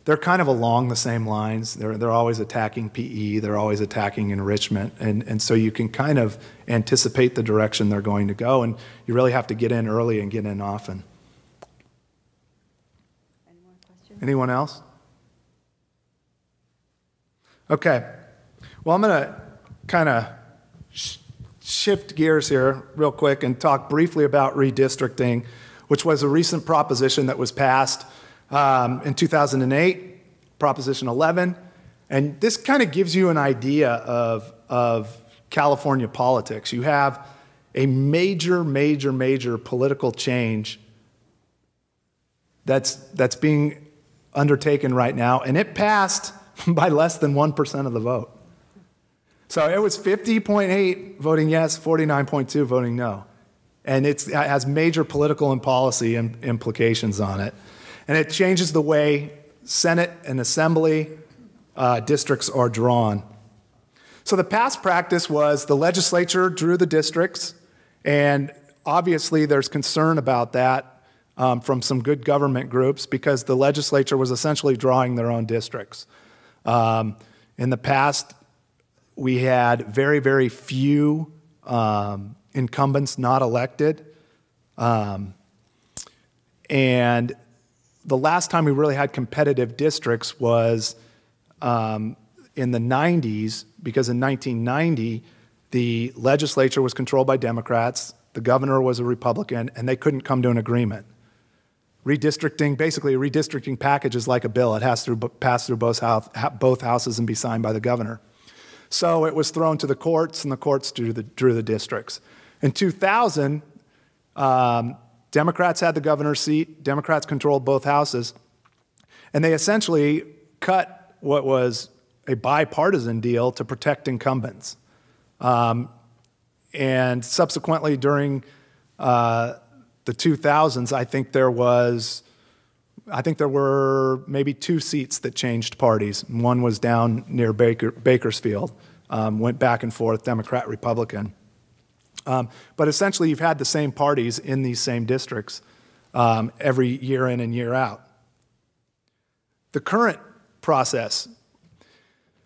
they're kind of along the same lines. They're, they're always attacking PE, they're always attacking enrichment. And, and so you can kind of anticipate the direction they're going to go, and you really have to get in early and get in often. Any more questions? Anyone else? Okay. Well, I'm going to kind of sh- shift gears here real quick and talk briefly about redistricting, which was a recent proposition that was passed um, in 2008, Proposition 11. And this kind of gives you an idea of, of California politics. You have a major, major, major political change that's, that's being undertaken right now, and it passed by less than 1% of the vote. So it was 50.8 voting yes, 49.2 voting no. And it has major political and policy implications on it. And it changes the way Senate and Assembly uh, districts are drawn. So the past practice was the legislature drew the districts, and obviously there's concern about that um, from some good government groups because the legislature was essentially drawing their own districts. Um, in the past, we had very, very few um, incumbents not elected. Um, and the last time we really had competitive districts was um, in the 90s, because in 1990, the legislature was controlled by Democrats The governor was a Republican, and they couldn't come to an agreement. Redistricting, basically, a redistricting package is like a bill. It has to pass through both, house, both houses and be signed by the governor. So it was thrown to the courts, and the courts drew the, drew the districts. In 2000, um, Democrats had the governor's seat, Democrats controlled both houses, and they essentially cut what was a bipartisan deal to protect incumbents. Um, and subsequently, during uh, the 2000s, I think there was, I think there were maybe two seats that changed parties. One was down near Baker, Bakersfield, um, went back and forth, Democrat, Republican. Um, but essentially, you've had the same parties in these same districts um, every year in and year out. The current process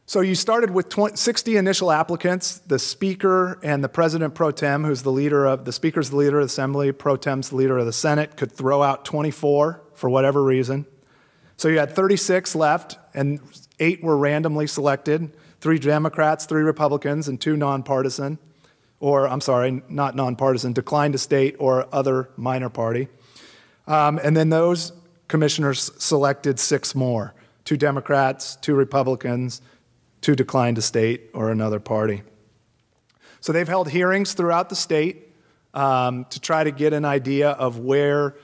so you started with 20, 60 initial applicants. The speaker and the president pro tem, who's the leader of the speaker's the leader of the assembly, pro tem's the leader of the senate, could throw out 24 for whatever reason. So you had 36 left, and eight were randomly selected: three Democrats, three Republicans, and two nonpartisan, or I'm sorry, not nonpartisan, declined to state or other minor party. Um, and then those commissioners selected six more: two Democrats, two Republicans to decline to state or another party. So they've held hearings throughout the state um, to try to get an idea of where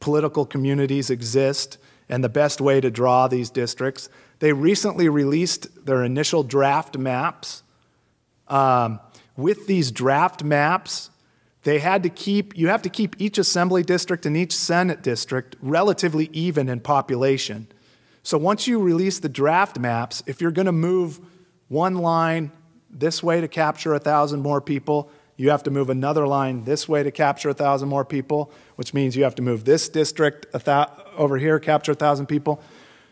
political communities exist and the best way to draw these districts. They recently released their initial draft maps. Um, with these draft maps, they had to keep, you have to keep each assembly district and each Senate district relatively even in population. So once you release the draft maps, if you're going to move one line this way to capture a 1,000 more people, you have to move another line this way to capture a 1,000 more people, which means you have to move this district over here, capture a 1,000 people.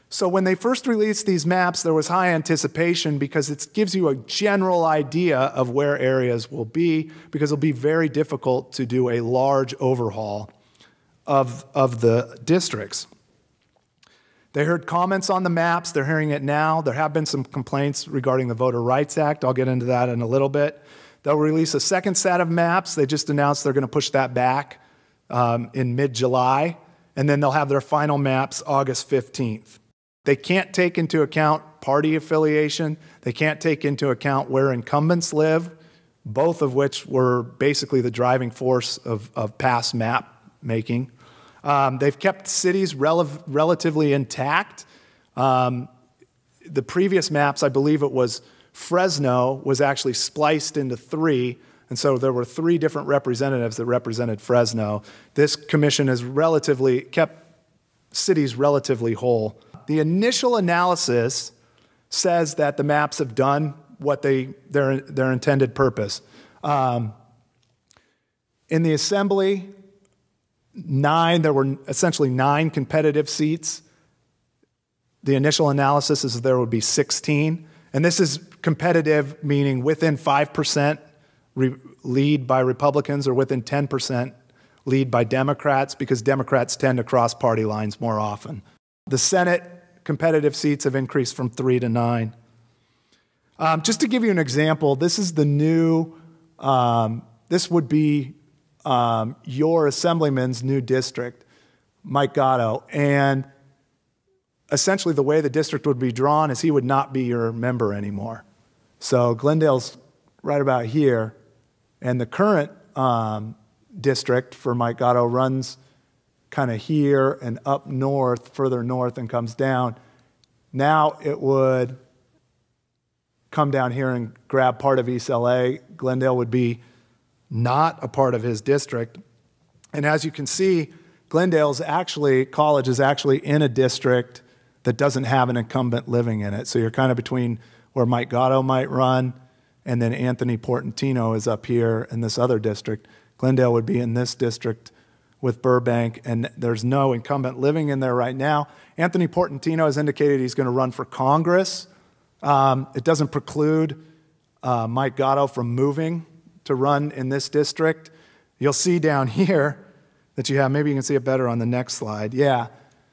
So when they first released these maps, there was high anticipation because it gives you a general idea of where areas will be, because it'll be very difficult to do a large overhaul of, of the districts. They heard comments on the maps. They're hearing it now. There have been some complaints regarding the Voter Rights Act. I'll get into that in a little bit. They'll release a second set of maps. They just announced they're going to push that back um, in mid July. And then they'll have their final maps August 15th. They can't take into account party affiliation, they can't take into account where incumbents live, both of which were basically the driving force of, of past map making. Um, they've kept cities rel- relatively intact. Um, the previous maps, I believe it was Fresno, was actually spliced into three. And so there were three different representatives that represented Fresno. This commission has relatively kept cities relatively whole. The initial analysis says that the maps have done what they their their intended purpose. Um, in the assembly, nine, there were essentially nine competitive seats. The initial analysis is there would be 16. And this is competitive, meaning within 5% re- lead by Republicans or within 10% lead by Democrats, because Democrats tend to cross party lines more often. The Senate competitive seats have increased from three to nine. Um, just to give you an example, this is the new, um, this would be um, your assemblyman's new district, Mike Gatto. And essentially, the way the district would be drawn is he would not be your member anymore. So Glendale's right about here, and the current um, district for Mike Gatto runs kind of here and up north, further north, and comes down. Now it would come down here and grab part of East LA. Glendale would be not a part of his district. And as you can see, Glendale's actually, college is actually in a district that doesn't have an incumbent living in it. So you're kind of between where Mike Gatto might run and then Anthony Portantino is up here in this other district. Glendale would be in this district with Burbank, and there's no incumbent living in there right now. Anthony Portantino has indicated he's going to run for Congress. Um, it doesn't preclude uh, Mike Gatto from moving to run in this district. You'll see down here that you have, maybe you can see it better on the next slide. Yeah.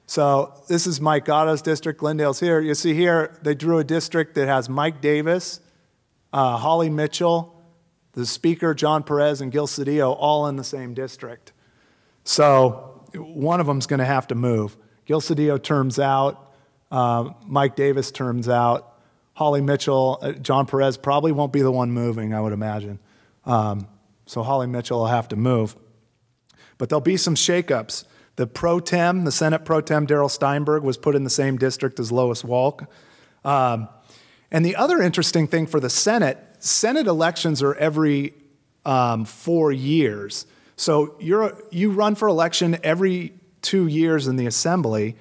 So this is Mike Gatto's district. Glendale's here. You see here, they drew a district that has Mike Davis, uh, Holly Mitchell, The Speaker, John Perez, and Gil Cedillo, all in the same district. So one of them's going to have to move. Gil Cedillo terms out, uh, Mike Davis terms out, Holly Mitchell, uh, John Perez probably won't be the one moving, I would imagine. Um, so Holly Mitchell will have to move. But there'll be some shakeups. The pro tem, the Senate pro tem, Darrell Steinberg, was put in the same district as Lois Wolk. Um, and the other interesting thing for the Senate, Senate elections are every um, four years. So you're, you run for election every two years in the Assembly,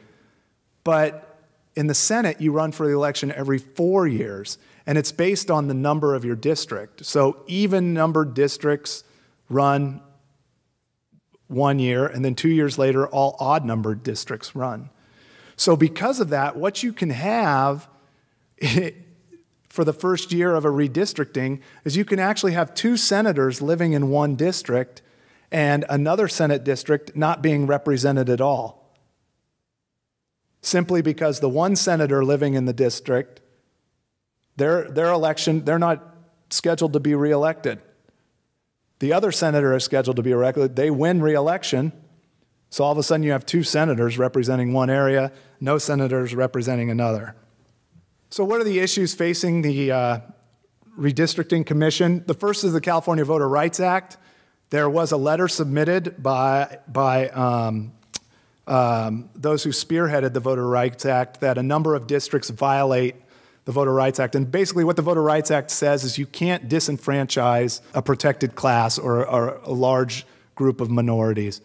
but in the Senate, you run for the election every four years. And it's based on the number of your district. So even numbered districts run one year, and then two years later, all odd numbered districts run. So, because of that, what you can have for the first year of a redistricting is you can actually have two senators living in one district and another Senate district not being represented at all. Simply because the one senator living in the district, their, their election, they're not scheduled to be reelected. The other senator is scheduled to be elected. They win reelection. So all of a sudden you have two senators representing one area, no senators representing another. So, what are the issues facing the uh, redistricting commission? The first is the California Voter Rights Act. There was a letter submitted by, by um, um, those who spearheaded the Voter Rights Act that a number of districts violate the Voter Rights Act. And basically, what the Voter Rights Act says is you can't disenfranchise a protected class or, or a large group of minorities,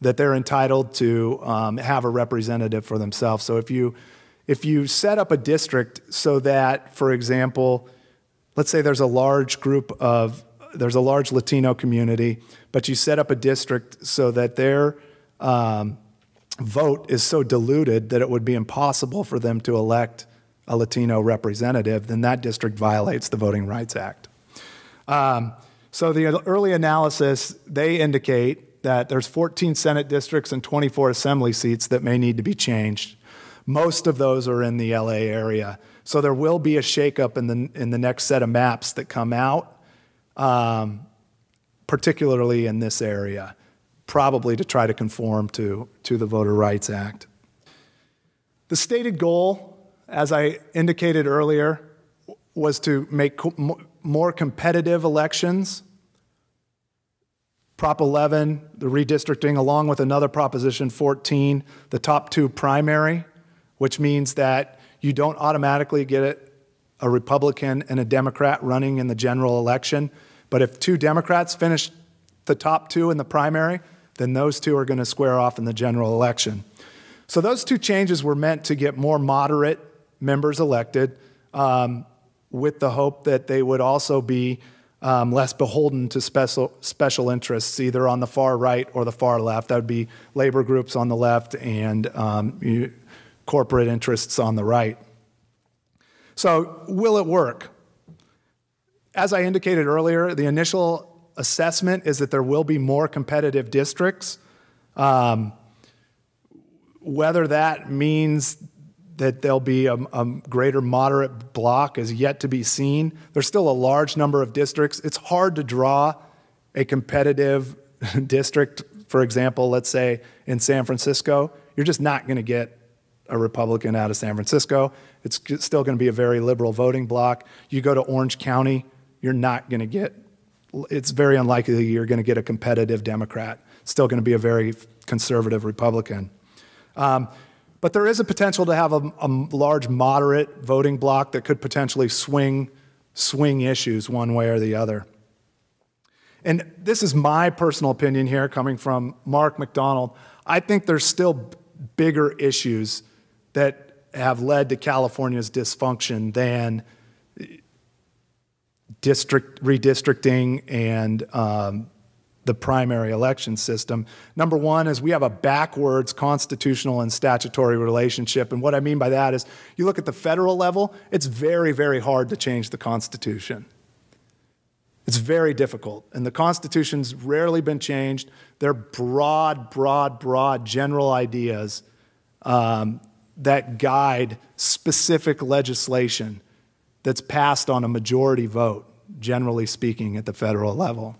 that they're entitled to um, have a representative for themselves. So if you if you set up a district so that, for example, let's say there's a large group of, there's a large Latino community, but you set up a district so that their um, vote is so diluted that it would be impossible for them to elect a Latino representative, then that district violates the Voting Rights Act. Um, so the early analysis, they indicate that there's 14 Senate districts and 24 assembly seats that may need to be changed. Most of those are in the LA area. So there will be a shakeup in the, in the next set of maps that come out, um, particularly in this area, probably to try to conform to, to the Voter Rights Act. The stated goal, as I indicated earlier, was to make co more competitive elections. Prop 11, the redistricting, along with another Proposition 14, the top two primary which means that you don't automatically get a Republican and a Democrat running in the general election. But if two Democrats finish the top two in the primary, then those two are going to square off in the general election. So those two changes were meant to get more moderate members elected um, with the hope that they would also be um, less beholden to special, special interests, either on the far right or the far left. That would be labor groups on the left and um, you, corporate interests on the right. So, will it work? As I indicated earlier, the initial assessment is that there will be more competitive districts. Um, whether that means that there'll be a, a, greater moderate block is yet to be seen. There's still a large number of districts. It's hard to draw a competitive district, for example, let's say in San Francisco. You're just not going to get a Republican out of San Francisco. It's still going to be a very liberal voting block. You go to Orange County, you're not going to get, it's very unlikely you're going to get a competitive Democrat. Still going to be a very conservative Republican. Um, but there is a potential to have a, a, large moderate voting bloc that could potentially swing, swing issues one way or the other. And this is my personal opinion here, coming from Mark MacDonald. I think there's still bigger issues that have led to California's dysfunction than district redistricting and um, the primary election system. Number one is we have a backwards constitutional and statutory relationship. And what I mean by that is you look at the federal level, it's very, very hard to change the Constitution. It's very difficult. And the Constitution's rarely been changed. They're broad, broad, broad general ideas um, that guide specific legislation that's passed on a majority vote. generally speaking, at the federal level.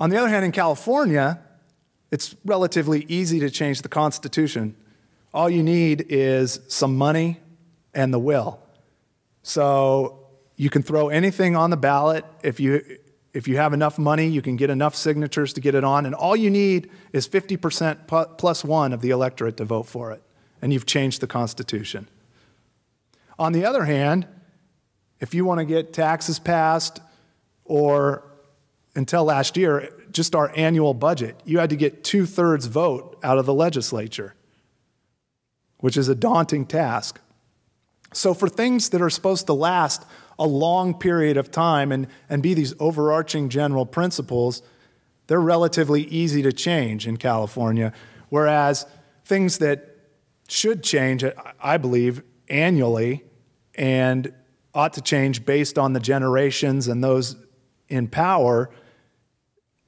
On the other hand, in California, it's relatively easy to change the Constitution. All you need is some money and the will. So you can throw anything on the ballot. If you, if you have enough money, you can get enough signatures to get it on. And all you need is 50% plus one of the electorate to vote for it. And you've changed the Constitution. On the other hand, if you want to get taxes passed or until last year, just our annual budget, you had to get two thirds vote out of the legislature, which is a daunting task. So, for things that are supposed to last a long period of time and, and be these overarching general principles, they're relatively easy to change in California. Whereas things that should change, I believe, annually and ought to change based on the generations and those in power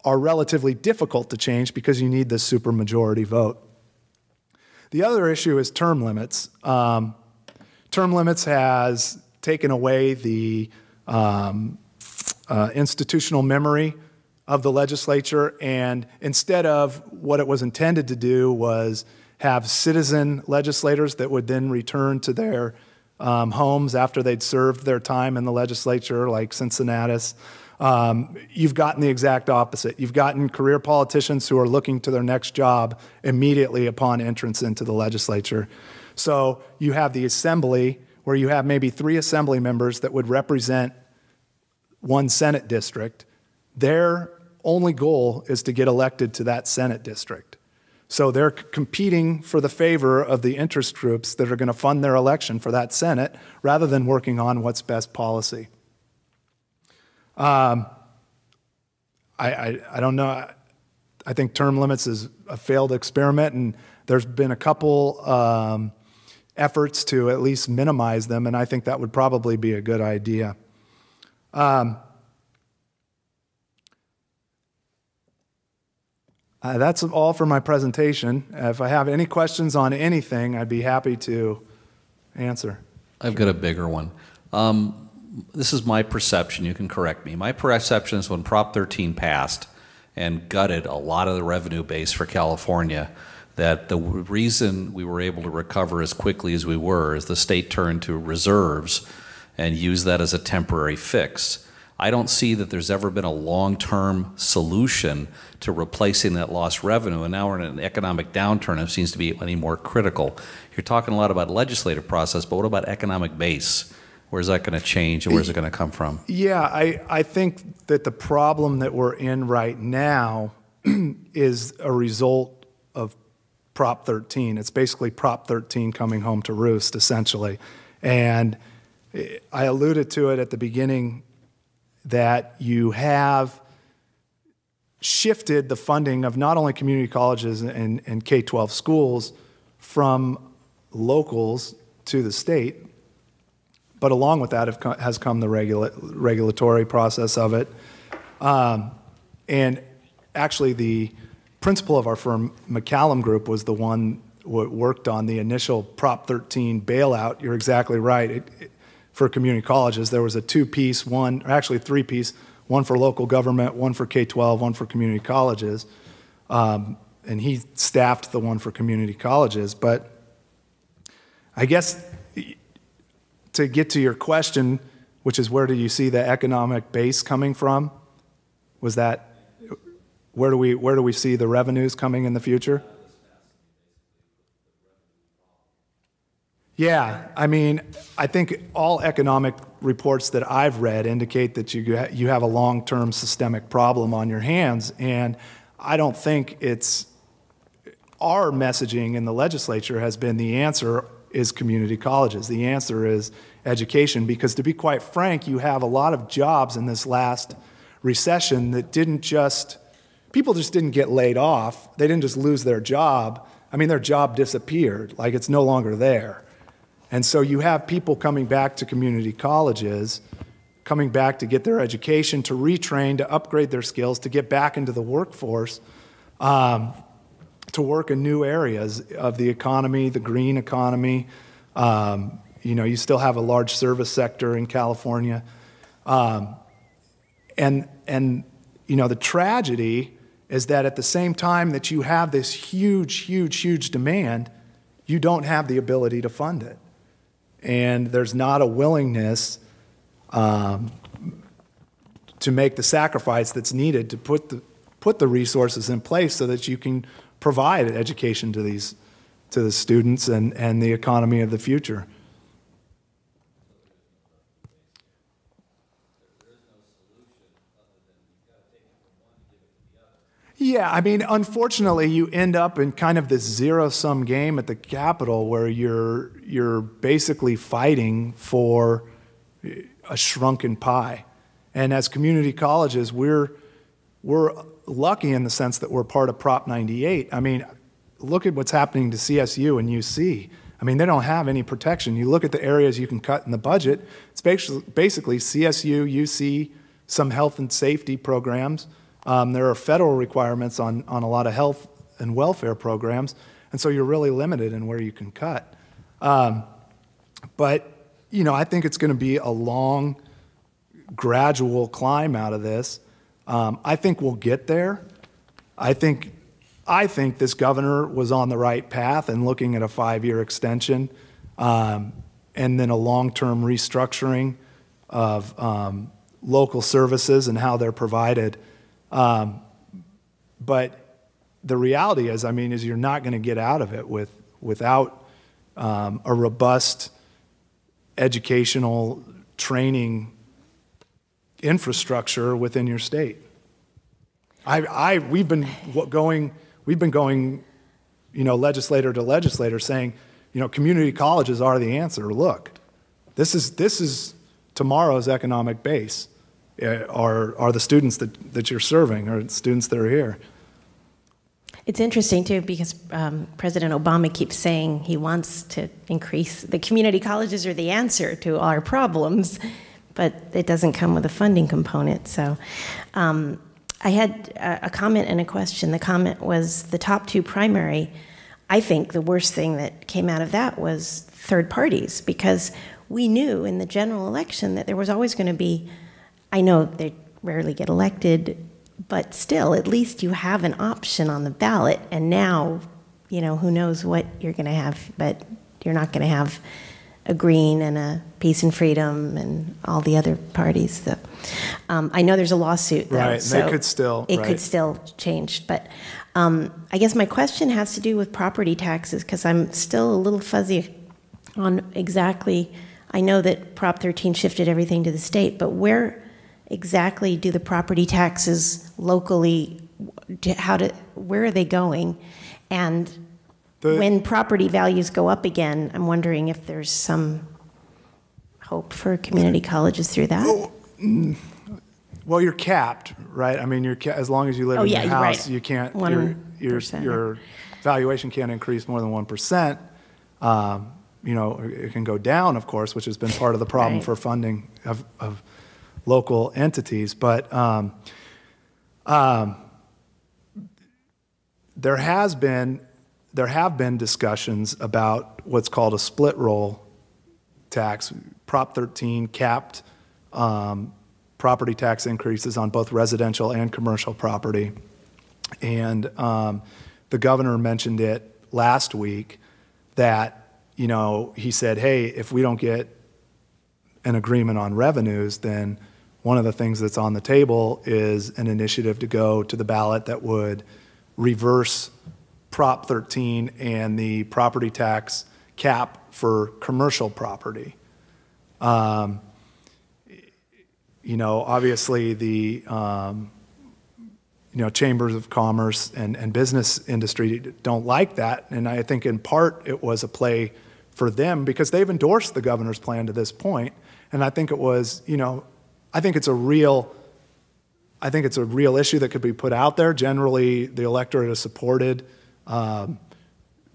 are relatively difficult to change because you need this supermajority vote. The other issue is term limits. Um, term limits has taken away the um, uh, institutional memory of the legislature, and instead of what it was intended to do was have citizen legislators that would then return to their um, homes after they'd served their time in the legislature, like Cincinnatus. Um, you've gotten the exact opposite. You've gotten career politicians who are looking to their next job immediately upon entrance into the legislature. So you have the assembly where you have maybe three assembly members that would represent one Senate district. Their only goal is to get elected to that Senate district. So they're competing for the favor of the interest groups that are going to fund their election for that Senate rather than working on what's best policy. Um, I, I, I don't know. I think term limits is a failed experiment, and there's been a couple um, efforts to at least minimize them, and I think that would probably be a good idea. Um, Uh, that's all for my presentation. If I have any questions on anything, I'd be happy to answer. I've got a bigger one. Um, this is my perception. You can correct me. My perception is when Prop 13 passed and gutted a lot of the revenue base for California, that the reason we were able to recover as quickly as we were is the state turned to reserves and used that as a temporary fix. I don't see that there's ever been a long term solution to replacing that lost revenue. And now we're in an economic downturn. It seems to be any more critical. You're talking a lot about legislative process, but what about economic base? Where's that going to change and where's it going to come from? Yeah, I, I think that the problem that we're in right now is a result of Prop 13. It's basically Prop 13 coming home to roost, essentially. And I alluded to it at the beginning that you have shifted the funding of not only community colleges and, and K 12 schools from locals to the state, but along with that has come the regula- regulatory process of it. Um, and actually, the principal of our firm, McCallum Group, was the one who worked on the initial Prop 13 bailout. You're exactly right. It, it, for community colleges. There was a two piece, one, or actually three piece, one for local government, one for K 12, one for community colleges. Um, and he staffed the one for community colleges. But I guess to get to your question, which is where do you see the economic base coming from? Was that where do we where do we see the revenues coming in the future? Yeah, I mean, I think all economic reports that I've read indicate that you you have a long-term systemic problem on your hands, and I don't think it's our messaging in the legislature has been the answer is community colleges. The answer is education, because to be quite frank, you have a lot of jobs in this last recession that didn't just people just didn't get laid off. They didn't just lose their job. I mean, their job disappeared, like it's no longer there. And so you have people coming back to community colleges, coming back to get their education, to retrain, to upgrade their skills, to get back into the workforce, um, to work in new areas of the economy, the green economy. Um, you know, you still have a large service sector in California. Um, and, and, you know, the tragedy is that at the same time that you have this huge, huge, huge demand, you don't have the ability to fund it. And there's not a willingness um, to make the sacrifice that's needed to put the, put the resources in place so that you can provide education to these to the students and, and the economy of the future. Yeah, I mean, unfortunately, you end up in kind of this zero-sum game at the Capitol where you're you're basically fighting for a shrunken pie. And as community colleges, we're we're lucky in the sense that we're part of Prop 98. I mean, look at what's happening to CSU and UC. I mean, they don't have any protection. You look at the areas you can cut in the budget, it's basically CSU, UC, some health and safety programs. Um, there are federal requirements on, on a lot of health and welfare programs, and so you're really limited in where you can cut. Um, but, you know, I think it's going to be a long, gradual climb out of this. Um, I think we'll get there. I think, I think this governor was on the right path and looking at a five-year extension um, and then a long-term restructuring of um, local services and how they're provided. Um, but the reality is, I mean, is you're not going to get out of it with, without um, a robust educational training infrastructure within your state. I, I, we've been going, we've been going, you know, legislator to legislator saying, you know, community colleges are the answer. Look, this is, this is tomorrow's economic base uh, are, are the students that, that you're serving or students that are here. It's interesting too because um, President Obama keeps saying he wants to increase the community colleges are the answer to our problems, but it doesn't come with a funding component. So, um, I had a, a comment and a question. The comment was the top two primary. I think the worst thing that came out of that was third parties because we knew in the general election that there was always going to be I know they rarely get elected, but still, at least you have an option on the ballot. And now, you know, who knows what you're going to have, but you're not going to have a Green and a Peace and Freedom and all the other parties. So, um, I know there's a lawsuit, though, right? So they could still. It right. could still change, but um, I guess my question has to do with property taxes because I'm still a little fuzzy on exactly. I know that Prop 13 shifted everything to the state, but where exactly do the property taxes locally, how to, where are they going? And The- when property values go up again, I'm wondering if there's some hope for community colleges through that? Well, you're capped, right? I mean, you're ca- as long as you live Oh, in yeah, your you're right. house, you can't. Your your your valuation can't increase more than one percent. Um, you know, it can go down, of course, which has been part of the problem Right. for funding of, of local entities. But um, um, there has been there have been discussions about what's called a split roll tax. Prop 13 capped um, property tax increases on both residential and commercial property. And um, the governor mentioned it last week that, you know, he said, hey, if we don't get an agreement on revenues, then one of the things that's on the table is an initiative to go to the ballot that would reverse Prop 13 and the property tax cap for commercial property. Um, you know, obviously the um, you know chambers of commerce and, and business industry don't like that, and I think in part it was a play for them because they've endorsed the governor's plan to this point, and I think it was you know, I think it's a real. I think it's a real issue that could be put out there. Generally, the electorate has supported um,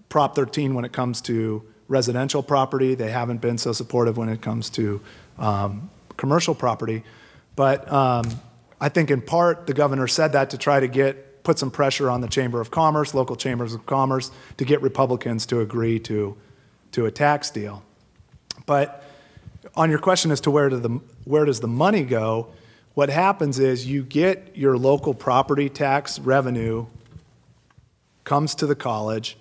Prop 13 when it comes to residential property. They haven't been so supportive when it comes to um, commercial property. But um, I think in part the governor said that to try to get put some pressure on the Chamber of Commerce, local chambers of commerce, to get Republicans to agree to to a tax deal. But on your question as to where, do the, where does the money go, what happens is you get your local property tax revenue comes to the college,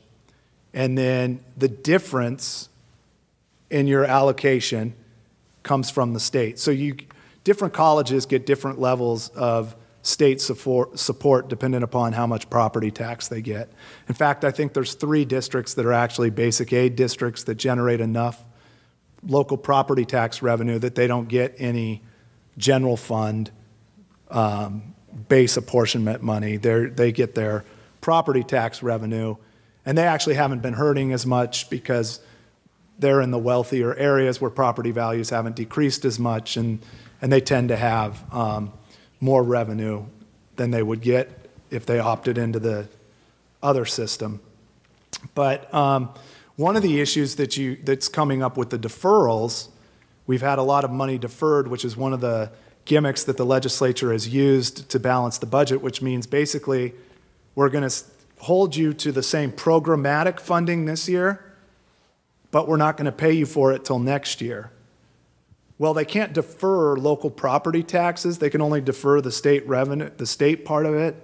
and then the difference in your allocation comes from the state. So you, different colleges get different levels of state support, support depending upon how much property tax they get. In fact, I think there's three districts that are actually basic aid districts that generate enough local property tax revenue that they don't get any general fund um, base apportionment money. They're, they get their property tax revenue, and they actually haven't been hurting as much because they're in the wealthier areas where property values haven't decreased as much, and, and they tend to have um, more revenue than they would get if they opted into the other system. But um, one of the issues that you, that's coming up with the deferrals, we've had a lot of money deferred, which is one of the gimmicks that the legislature has used to balance the budget, which means basically we're going to hold you to the same programmatic funding this year, but we're not going to pay you for it till next year. Well, they can't defer local property taxes. They can only defer the state revenue, the state part of it.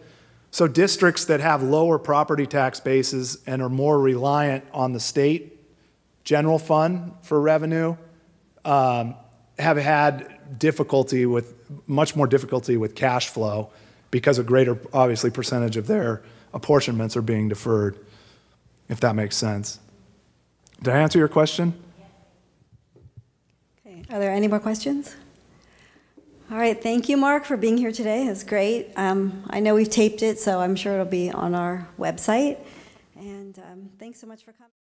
So districts that have lower property tax bases and are more reliant on the state general fund for revenue um, have had difficulty with much more difficulty with cash flow because a greater, obviously, percentage of their apportionments are being deferred. If that makes sense. Did I answer your question? Okay, Are there any more questions? All right, thank you, Mark, for being here today. It was great. Um, I know we've taped it, so I'm sure it'll be on our website. And um, thanks so much for coming.